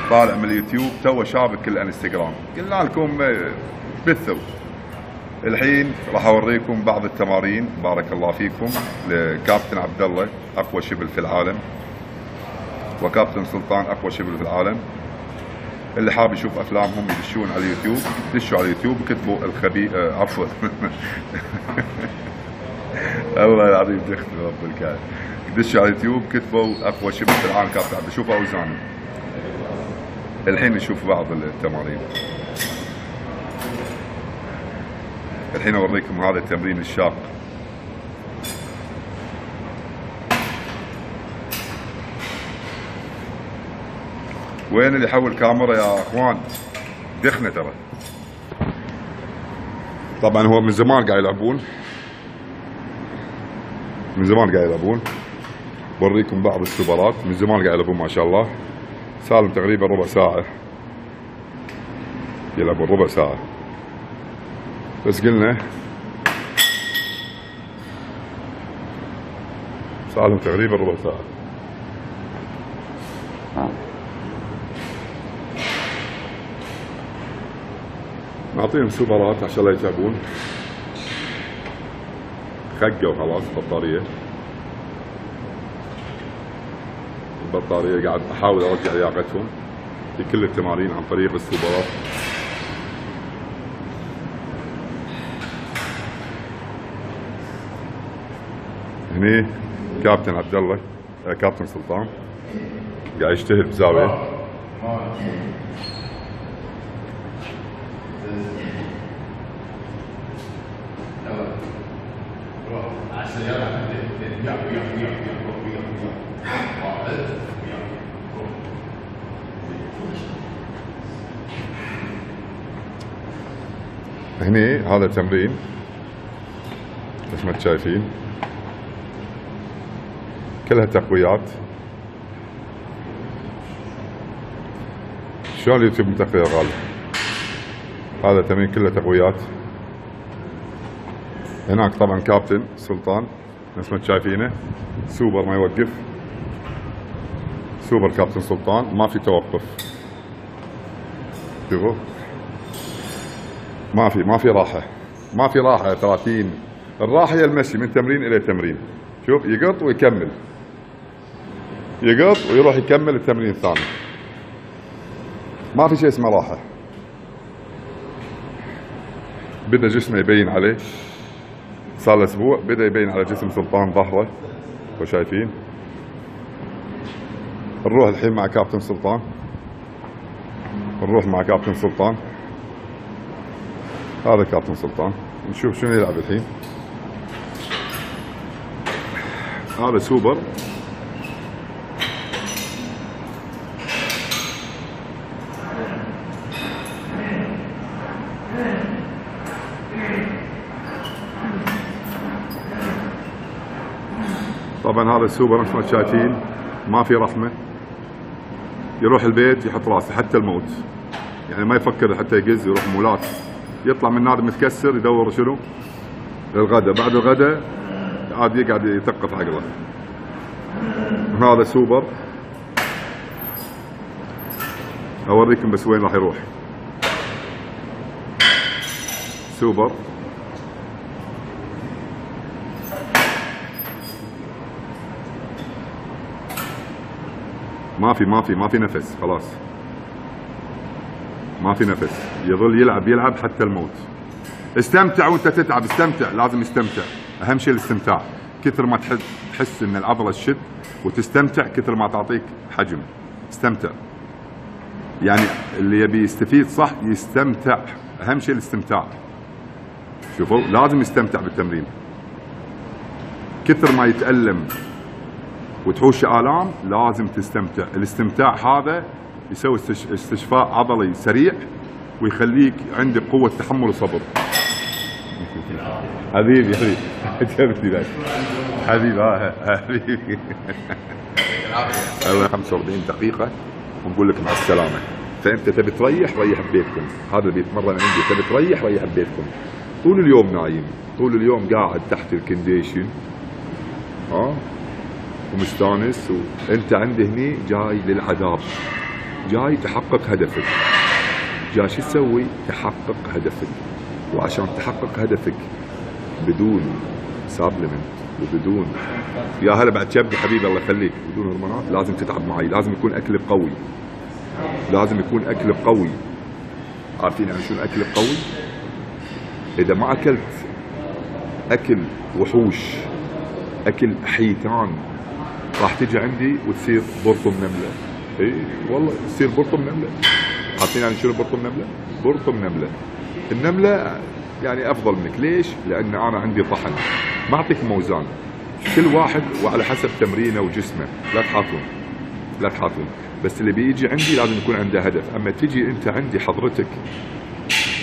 طالع من اليوتيوب تو شابك الانستغرام. قلنا لكم آه، بثوا. الحين راح اوريكم بعض التمارين بارك الله فيكم لكابتن عبد الله أقوى شبل في العالم. وكابتن سلطان أقوى شبل في العالم. اللي حاب يشوف أفلامهم يدشون على اليوتيوب دشوا على اليوتيوب كتبوا الخبي آه، عفوا. الله العظيم تختم رب الكعبة دشوا على اليوتيوب كتبوا أقوى شبل في العالم كابتن عبد شوفوا اوزانه الحين نشوف بعض التمارين. الحين أوريكم هذا التمرين الشاق. وين اللي يحول كاميرا يا أخوان؟ دخنة ترى. طبعا هو من زمان قاعد يلعبون. من زمان قاعد يلعبون. بوريكم بعض السوبرات من زمان قاعد ما شاء الله. سالم تقريبا ربع ساعة. يلعبون ربع ساعة. بس قلنا سالم تقريبا ربع ساعة. نعطيهم سوبرات عشان لا يتعبون. خقوا خلاص بطارية. البطارية قاعد أحاول أرجع لياقتهم في كل التمارين عن طريق السوبرات هني كابتن عبد الله آه، كابتن سلطان قاعد يجتهد بزاوية هني هذا تمرين مثل ما شايفين. كلها تقويات. شلون اليوتيوب متقوية غالي؟ هذا تمرين كله تقويات. هناك طبعا كابتن سلطان نفس ما شايفينه سوبر ما يوقف. سوبر كابتن سلطان ما في توقف. شوفوا. ما في ما في راحة. ما في راحة 30 الراحة هي المشي من تمرين إلى تمرين. شوف يقط ويكمل. يقط ويروح يكمل التمرين الثاني. ما في شيء اسمه راحة. بدأ جسمه يبين عليه. صار له أسبوع بدأ يبين على جسم سلطان ظهره. وشايفين نروح الحين مع كابتن سلطان. نروح مع كابتن سلطان. هذا كابتن سلطان. نشوف شنو يلعب الحين. هذا سوبر. طبعا هذا السوبر مثل ما شايفين ما في رحمة. يروح البيت يحط رأسه حتى الموت. يعني ما يفكر حتى يقز يروح مولات. يطلع من النادي متكسر يدور شنو؟ للغداء. بعد الغداء عاد يقعد يثقف عقله. هذا سوبر. أوريكم بس وين راح يروح. سوبر. ما في ما في ما في نفس خلاص. ما في نفس. يظل يلعب يلعب حتى الموت. استمتع وانت تتعب استمتع لازم يستمتع. أهم شيء الاستمتاع. كثر ما تحس إن العضلة تشد وتستمتع كثر ما تعطيك حجم. استمتع. يعني اللي يبي يستفيد صح يستمتع. أهم شيء الاستمتاع. شوفوا لازم يستمتع بالتمرين. كثر ما يتألم. وتحوش آلام لازم تستمتع. الاستمتاع هذا يسوي استش- استشفاء عضلي سريع ويخليك عندك قوة تحمل وصبر حبيبي حبيبي. بس حبيبي آه، حبيبي. الله 45 دقيقة. ونقول لك مع السلامة. فأنت تبي تريح ريح ببيتكم. هذا اللي بيتمرن عندي. تبي تريح ريح ببيتكم. طول اليوم نايم. طول اليوم قاعد تحت الكنديشن ها ومستانس وأنت عندي هني جاي للعذاب. جاي تحقق هدفك. جاي شو تسوي؟ تحقق هدفك. وعشان تحقق هدفك بدون سابلمنت وبدون يا هلا بعد شبي حبيبي الله يخليك. بدون هرمونات لازم تتعب معي. لازم يكون اكلك قوي. لازم يكون اكلك قوي. عارفين يعني شنو اكلك قوي؟ إذا ما أكلت أكل وحوش أكل حيتان راح تجي عندي وتصير برطم نملة. إي والله تصير برطم نملة. عارفين يعني شنو برطم نملة؟ برطم نملة. النملة يعني أفضل منك. ليش؟ لأن أنا عندي طحن. ما أعطيك موزان. كل واحد وعلى حسب تمرينه وجسمه. لا تحاطون. لا تحاطون. بس اللي بيجي عندي لازم يكون عنده هدف. أما تجي أنت عندي حضرتك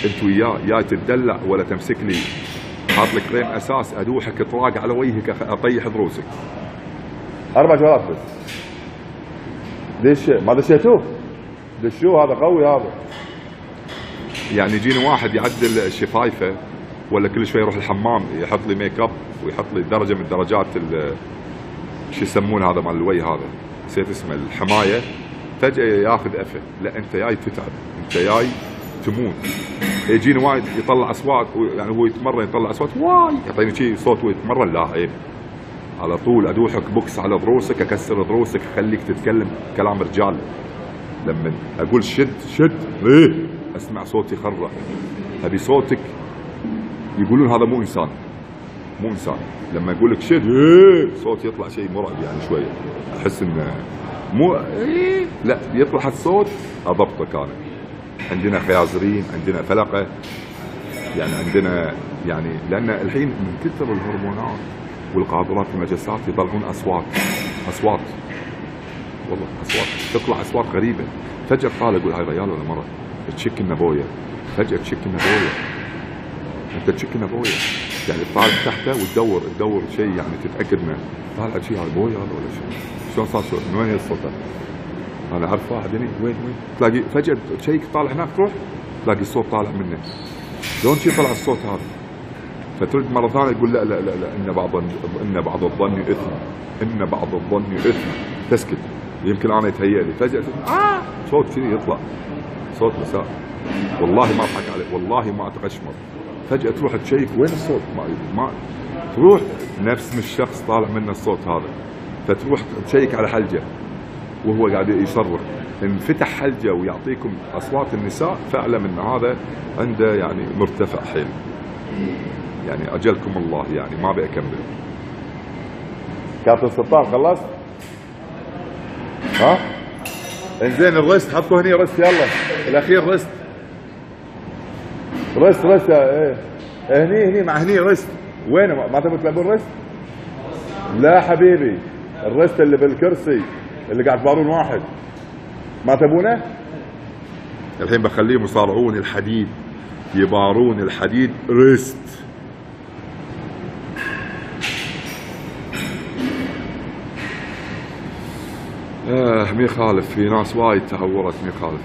أنت وياه يا تدلع ولا تمسك لي. حاط لك كريم أساس أدوحك اطراق على وجهك أطيح ضروسك. أربع جولات بس. ليش؟ ما دشيتوه. دشوه هذا قوي هذا. يعني يجيني واحد يعدل الشفايفه ولا كل شوي يروح الحمام يحط لي make up ويحط لي درجة من درجات شو يسمونه هذا مال الوجه هذا؟ نسيت اسمه الحماية. فجأة ياخذ افه لا أنت جاي تتعب. أنت جاي تموت. يجيني وايد يطلع أصوات يعني هو يتمرن يطلع أصوات واي يعطيني شيء صوت ويتمرن. لا عيب على طول. أدوحك بوكس على ضروسك أكسر ضروسك اخليك تتكلم كلام رجال. لما أقول شد شد. إيه؟ أسمع صوتي يخرع أبي صوتك يقولون هذا مو إنسان. مو إنسان. لما أقول لك شد إيه؟ صوت يطلع شيء مرعب يعني شوية. أحس إنه مو إيه؟ لا يطلع الصوت أضبطك أنا. عندنا خيازرين عندنا فلقة. يعني عندنا يعني لأن الحين من كثر الهرمونات والقاذورات والنجاسات يطلعون أصوات. أصوات. والله أصوات. تطلع أصوات غريبة. فجأة طالع يقول هاي رجال ولا مرة؟ تشك إنه بوية. فجأة تشك إنه بوية. أنت تشك إنه بوية. يعني تطالع تحته وتدور تدور شيء يعني تتأكد منه. طالع شيء هاي بوية ولا شيء؟ شلون صار شلون من وين الصوت أنا أعرف واحد هني. وين وين؟ تلاقي فجأة تشيك طالع هناك تروح تلاقي الصوت طالع منه. شلون شي طلع الصوت هذا؟ فترد مرة ثانية تقول لا لا لا, لا إن بعض إن بعض الظن إثم إن بعض الظن إثم. تسكت. يمكن أنا يتهيأ لي فجاه آه صوت كذي يطلع. صوت نساء والله ما أضحك عليك. والله ما اتقشمر فجأة تروح تشيك وين الصوت؟ ما, ما تروح نفس الشخص طالع منه الصوت هذا. فتروح تشيك على حلجة وهو قاعد يصرخ. انفتح حلجة ويعطيكم أصوات النساء فاعلم إن هذا عنده يعني مرتفع حيل. يعني أجلكم الله يعني ما أبي أكمل كابتن سلطان خلصت؟ ها؟ انزين الرست حطوا هني رست يلا الأخير رست رست رست إيه هني هني مع هني رست وين ما تبغوا تلعبون رست؟ لا حبيبي الرست اللي بالكرسي اللي قاعد تبارون واحد ما تبونه؟ الحين بخليهم يصارعون الحديد يبارون الحديد ريست آه مي خالف. في ناس وايد تهورت مي خالف.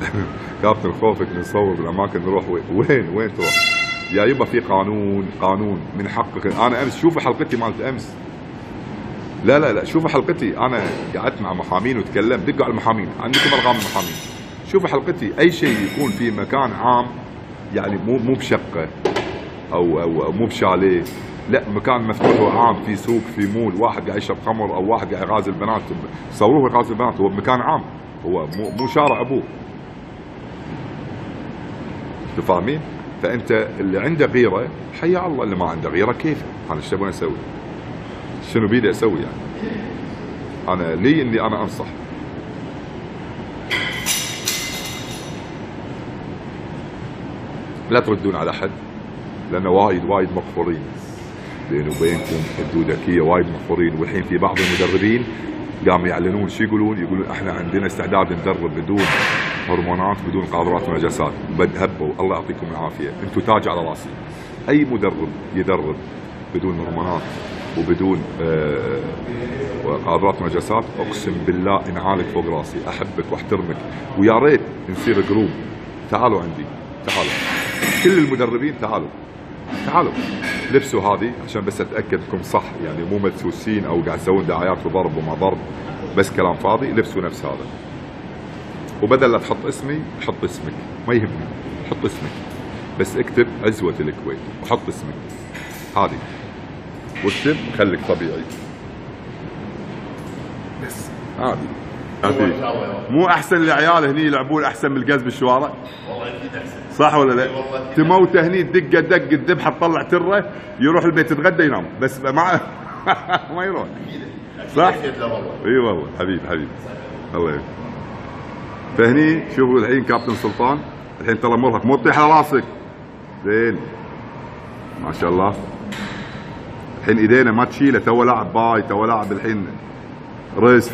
كابتن خوفك نصور بالاماكن نروح وين؟ وين؟ تروح؟ يا يبا في قانون قانون من حقك. أنا أمس شوفوا حلقتي مالت أمس. لا لا لا شوفوا حلقتي. أنا قعدت مع محامين وتكلمت. دقوا على المحامين. عندكم أرقام المحامين. شوفوا حلقتي. أي شيء يكون في مكان عام يعني مو مو بشقة أو أو, أو مو بشاليه. لا مكان مفتوح وعام في سوق في مول واحد قاعد يشرب خمر أو واحد قاعد يغازل بنات صوروه يغازل بنات هو بمكان عام هو مو مو شارع أبوه أنتوا فاهمين؟ فأنت اللي عنده غيرة حيا الله اللي ما عنده غيرة كيف؟ أنا إيش تبغى أسوي؟ شنو بيدي أسوي يعني؟ أنا لي إني أنا أنصح لا تردون على حد لأنه وايد وايد مقفورين بيني وبينكم الدودكيه وايد مقفورين والحين في بعض المدربين قاموا يعلنون شو يقولون؟ يقولون إحنا عندنا استعداد ندرب بدون هرمونات بدون قاذورات ونجاسات هبوا الله يعطيكم العافية. أنتم تاج على راسي. أي مدرب يدرب بدون هرمونات وبدون آه قاذورات ونجاسات أقسم بالله انعالك فوق راسي. أحبك وأحترمك. ويا ريت نصير جروب تعالوا عندي. تعالوا. كل المدربين تعالوا. تعالوا لبسوا هذه عشان بس أتأكد انكم صح يعني مو مدسوسين أو قاعد تسوون دعايات وضرب وما ضرب بس كلام فاضي لبسوا نفس هذا. وبدل لا تحط اسمي حط اسمك. ما يهمني حط اسمك. بس اكتب عزوة الكويت وحط اسمك. هذه. واكتب خليك طبيعي. بس. هذه. هذه. مو أحسن العيال هني يلعبون أحسن من القز بالشوارع والله أكيد أحسن. صح ولا لا؟ تموته هني دقه دق الذبحه تطلع ترة يروح البيت يتغدى ينام. بس ما ما يروح. صح؟ إي والله. حبيب حبيب الله يبارك فهني شوفوا الحين كابتن سلطان. الحين ترى مرهق مو تطيح على راسك. زين. ما شاء الله. الحين إيدينا ما تشيله. تو لاعب باي تو لاعب الحين ريست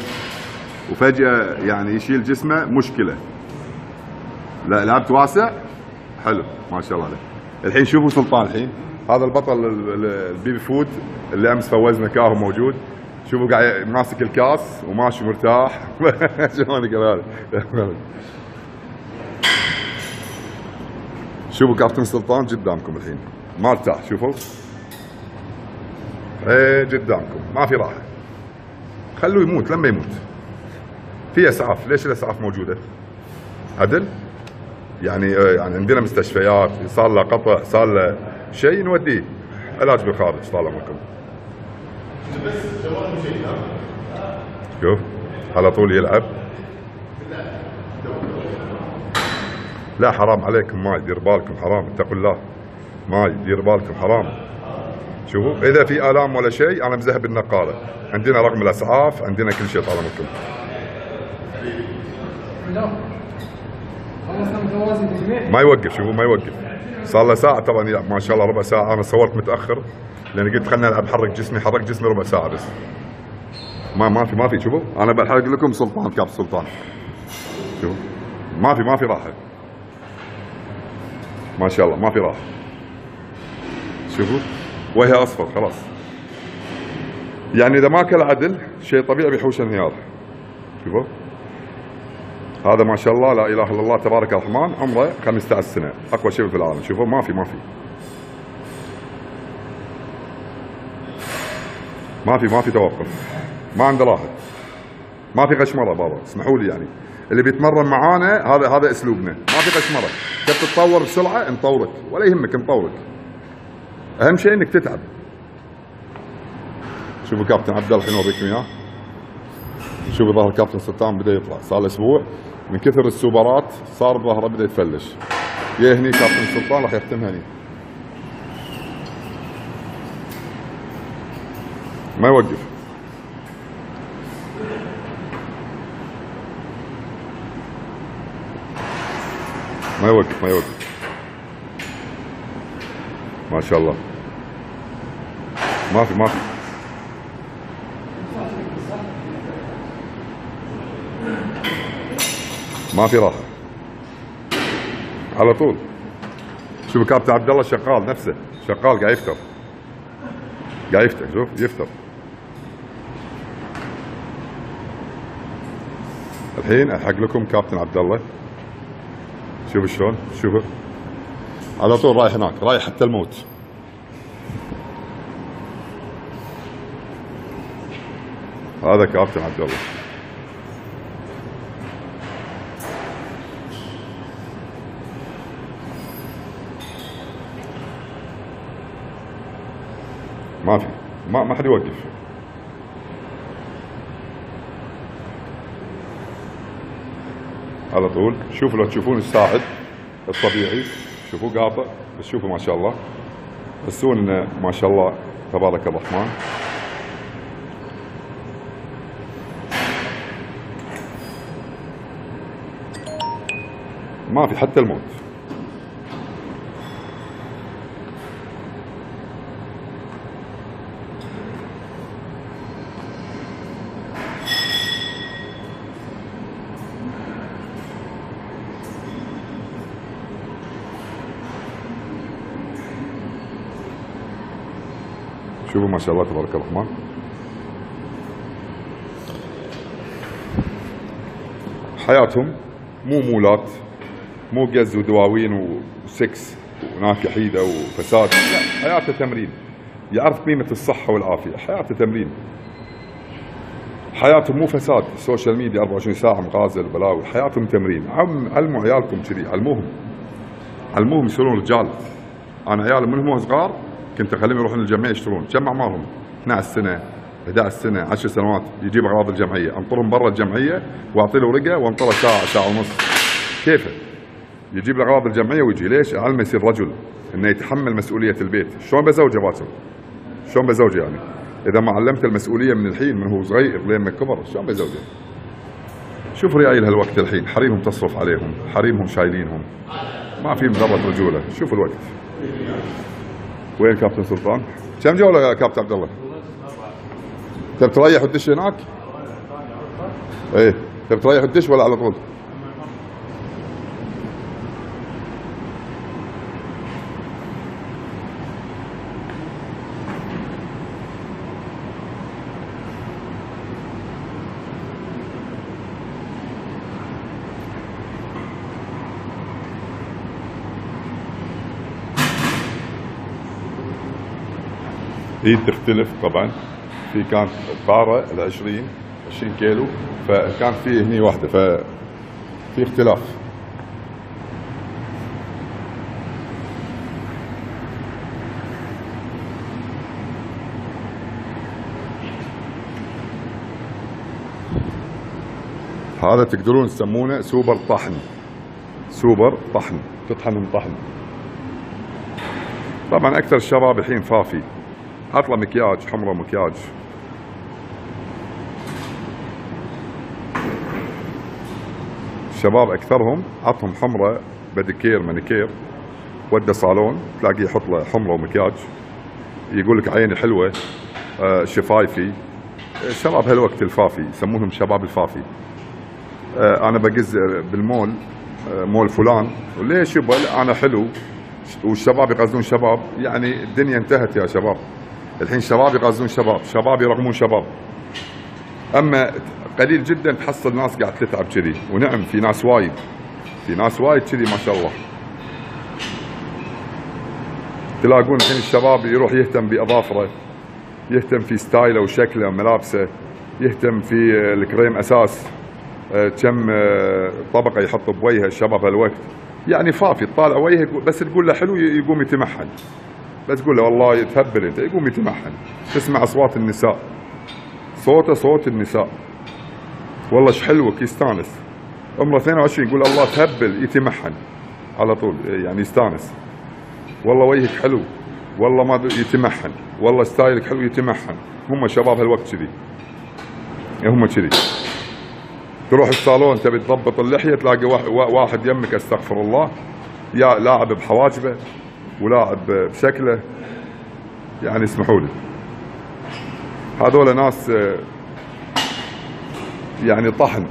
وفجأة يعني يشيل جسمه مشكلة. لا لعبت واسع حلو ما شاء الله عليك. الحين شوفوا سلطان. الحين هذا البطل ال- ال- البيبي فود اللي أمس فوزنا كاهو موجود. شوفوا قاعد ماسك الكاس وماشي مرتاح. شلون كذلك شوفوا كابتن سلطان قدامكم الحين. ما ارتاح شوفوا. إيه قدامكم. ما في راحة. خلوه يموت لما يموت. في أسعاف. ليش الأسعاف موجودة؟ عدل؟ يعني آه، يعني عندنا مستشفيات صار له قطع صار له شيء نوديه. علاج بالخارج طال عمركم. شوف على طول يلعب. لا حرام عليكم ماي دير بالكم حرام اتقوا الله. ماي دير بالكم حرام. شوفوا إذا في آلام ولا شيء أنا مذهب النقاله عندنا رقم الأسعاف عندنا كل شيء طال عمركم لا خلصنا متوازي بالجميع ما يوقف شوفوا ما يوقف. صار له ساعة طبعا ما شاء الله ربع ساعة. أنا صورت متأخر لأن قلت خلينا العب حرك جسمي حرك جسمي ربع ساعة بس. ما ما في ما في شوفوا. أنا بحرق لكم سلطان كاب سلطان. شوفوا. ما في ما في راحة. ما شاء الله ما في راحة. شوفوا. وهي أصفر خلاص. يعني إذا ما كل عدل شيء طبيعي بيحوش انهيار شوفوا. هذا ما شاء الله لا إله إلا الله تبارك الرحمن عمره 15 سنة؟ أقوى شيء في العالم شوفوا ما في ما في. ما في ما في توقف. ما عنده راحة. ما في غشمرة بابا اسمحوا لي يعني. اللي بيتمرن معانا هذا هذا أسلوبنا. ما في غشمرة. تبي تتطور بسرعة؟ نطورك ولا يهمك نطورك أهم شيء إنك تتعب. شوفوا كابتن عبد الله الحين اوريكم إياه. شوفوا ظهر كابتن سلطان بدا يطلع. صار له أسبوع من كثر السوبرات صار ظهره بدا يتفلش يا هني كابتن سلطان راح يختمها هني. ما يوقف. ما يوقف ما يوقف. ما شاء الله. ما في ما في. ما في راحه على طول. شوف كابتن عبد الله شغال نفسه. شغال قاعد يفتر. قاعد يفتر. شوف يفتر. الحين ألحق لكم كابتن عبد الله شوف شلون. شوفوا على طول رايح هناك. رايح حتى الموت. هذا كابتن عبد الله ما في ما ما حد يوقف. على طول. شوفوا لو تشوفون الساعد الطبيعي. شوفوا قاطع بس شوفوا ما شاء الله. بسون ما شاء الله تبارك الرحمن. ما في حتى الموت شوفوا ما شاء الله تبارك الرحمن. حياتهم مو مولات مو قز ودواوين وسكس وناكي حيدة وفساد لا حياته تمرين. يعرف قيمة الصحة والعافية حياته تمرين. حياتهم مو فساد ال social media 24 ساعة مغازل بلاوي حياتهم تمرين. عم علموا عيالكم كذي علموهم. علموهم يصيرون رجال. أنا عيالي من هم صغار كنت أخليهم يروحون الجمعية يشترون. كم اعمارهم 12 سنة 11 سنة 10 سنوات. يجيب أغراض الجمعية. انطرهم برا الجمعية واعطي له ورقة وانطره ساعة ساعة ونص. كيفه يجيب الأغراض الجمعية ويجي. ليش؟ علمه يصير رجل إنه يتحمل مسؤولية البيت. شلون بزوجه باسم شلون بزوجه يعني؟ إذا ما علمت المسؤولية من الحين من هو صغير لين ما كبر شلون بزوجه؟ شوف ريايل هالوقت الحين. حريمهم تصرف عليهم. حريمهم شايلينهم. ما في مذرة رجولة. شوف الوقت. وين كابتن سلطان؟ كم جولة يا كابتن عبد الله؟ تبي تريح وتدش هناك؟ إيه تبي تريح وتدش ولا على طول؟ هي تختلف طبعا. في كانت بارة ال 20 20 كيلو فكان في هني واحدة ففي اختلاف. هذا تقدرون تسمونه سوبر طحن. سوبر طحن تطحن من طحن. طبعا أكثر الشباب الحين فافي. عطله مكياج حمرة مكياج. الشباب أكثرهم عطهم حمرة بديكير مانيكير ودى صالون تلاقيه يحط له حمرة ومكياج. يقول لك عيني حلوة آه، شفايفي آه، شباب هالوقت الفافي يسمونهم شباب الفافي. آه، أنا بقز بالمول مول فلان. وليش يبا أنا حلو. والشباب يغزون شباب. يعني الدنيا انتهت يا شباب. الحين شباب يغزون شباب شباب يرغمون شباب. أما قليل جدا تحصل ناس قاعد تتعب كذي ونعم في ناس وايد. في ناس وايد كذي ما شاء الله. تلاقون الحين الشباب يروح يهتم بأظافره يهتم في ستايله وشكله وملابسه يهتم في الكريم أساس آه، كم آه، طبقة يحط بوجهه الشباب هالوقت. يعني فافي تطالع وجهك بس تقول له حلو يقوم يتمحن بس تقول له والله تهبل انت. يقوم يتمحن. تسمع أصوات النساء. صوته صوت النساء. والله إيش حلوك يستانس. عمره 22 يقول الله تهبل يتمحن. على طول يعني يستانس. والله وجهك حلو. والله ما يتمحن. والله ستايلك حلو يتمحن. هم شباب هالوقت كذي. هم كذي. تروح الصالون تبي تضبط اللحية تلاقي واحد يمك استغفر الله. يا لاعب بحواجبه. ولاعب بشكله. يعني اسمحوا لي. هذول ناس يعني طحن.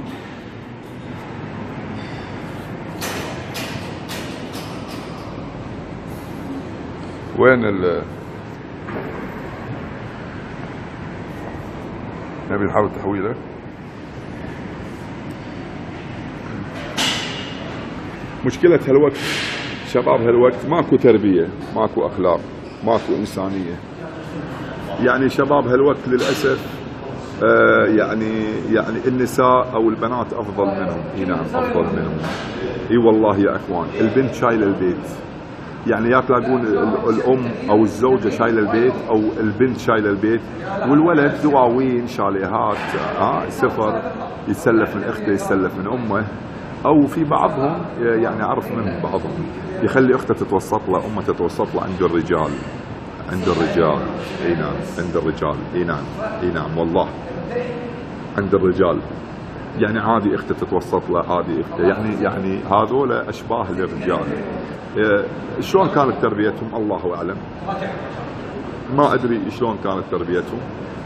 وين ال نبي نحاول تحويله. مشكلة هالوقت. شباب هالوقت ماكو تربية ماكو أخلاق ماكو إنسانية. يعني شباب هالوقت للأسف آه يعني يعني النساء أو البنات أفضل منهم. إي نعم أفضل منهم. إي والله يا إخوان البنت شايلة البيت. يعني يا تلاقون ال- الأم أو الزوجة شايلة البيت أو البنت شايلة البيت والولد دواوين شاليهات ها سفر يتسلف من إخته يتسلف من أمه. أو في بعضهم يعني أعرف منهم بعضهم يخلي اخته تتوسط له امه تتوسط له عند الرجال. عند الرجال. إي نعم. عند الرجال. إي نعم. إي نعم. والله. عند الرجال. يعني عادي اخته تتوسط له عادي اخته يعني يعني هذول أشباه للرجال. شلون كانت تربيتهم؟ الله أعلم. ما أدري شلون كانت تربيتهم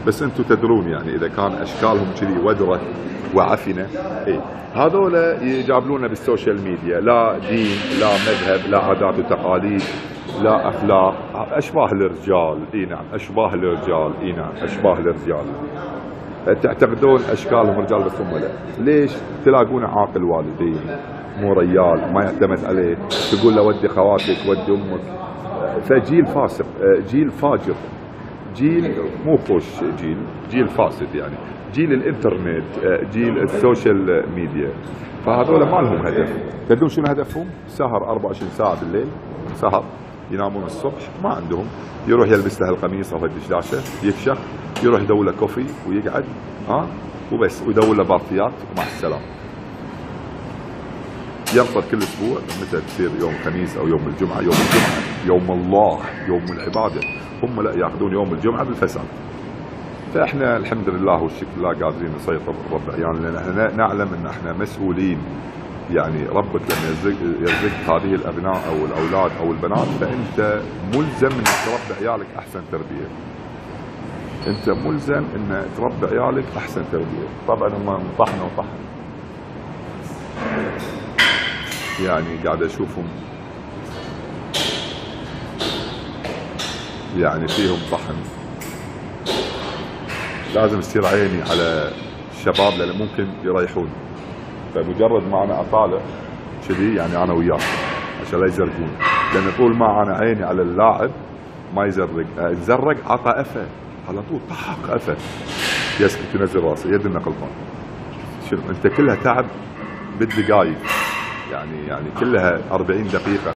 بس أنتم تدرون يعني إذا كان أشكالهم كذي ودرة وعفنه اي هذول يجابلونا بال social media. لا دين لا مذهب لا عادات وتقاليد لا أخلاق. أشباه الرجال. إي نعم أشباه الرجال. إي نعم أشباه الرجال. تعتقدون أشكالهم رجال بس هم لا. ليش تلاقونه عاقل والدين؟ مو ريال ما يعتمد عليه. تقول له ودي خواتك ودي أمك. فجيل فاسق. جيل فاجر. جيل مو خوش جيل جيل فاسد يعني. جيل الإنترنت جيل ال social media. فهذول ما لهم هدف. تدرون شنو هدفهم؟ سهر 24 ساعة بالليل سهر ينامون الصبح ما عندهم. يروح يلبس له القميص أو الدشداشه يكشخ يروح يدور له كوفي ويقعد ها؟ وبس ويدور له بارتيات. ومع السلامة. يرفض كل أسبوع متى تصير يوم خميس أو يوم الجمعة يوم الجمعة يوم الله يوم العبادة. هم لا يأخذون يوم الجمعة بالفساد. فإحنا الحمد لله والشكر لله قادرين نسيطر رب عيالنا لأن إحنا نعلم إن إحنا مسؤولين. يعني ربك لما يرزق يرزقك هذه الأبناء أو الأولاد أو البنات فأنت ملزم إنك تربي عيالك أحسن تربية. أنت ملزم إن تربي عيالك أحسن تربية، طبعا هم طحن وطحن. يعني قاعد أشوفهم. يعني فيهم طحن. لازم تصير عيني على الشباب لأن ممكن يريحون فمجرد ما أنا أطالع كذي يعني أنا وياه عشان لا يزرقون. لأن طول ما أنا عيني على اللاعب ما يزرق. يزرق عطى أفة. على طول طحق أفة. يسكت ينزل راسه. يد إنه غلطان شنو؟ أنت كلها تعب بالدقائق يعني يعني كلها 40 دقيقة.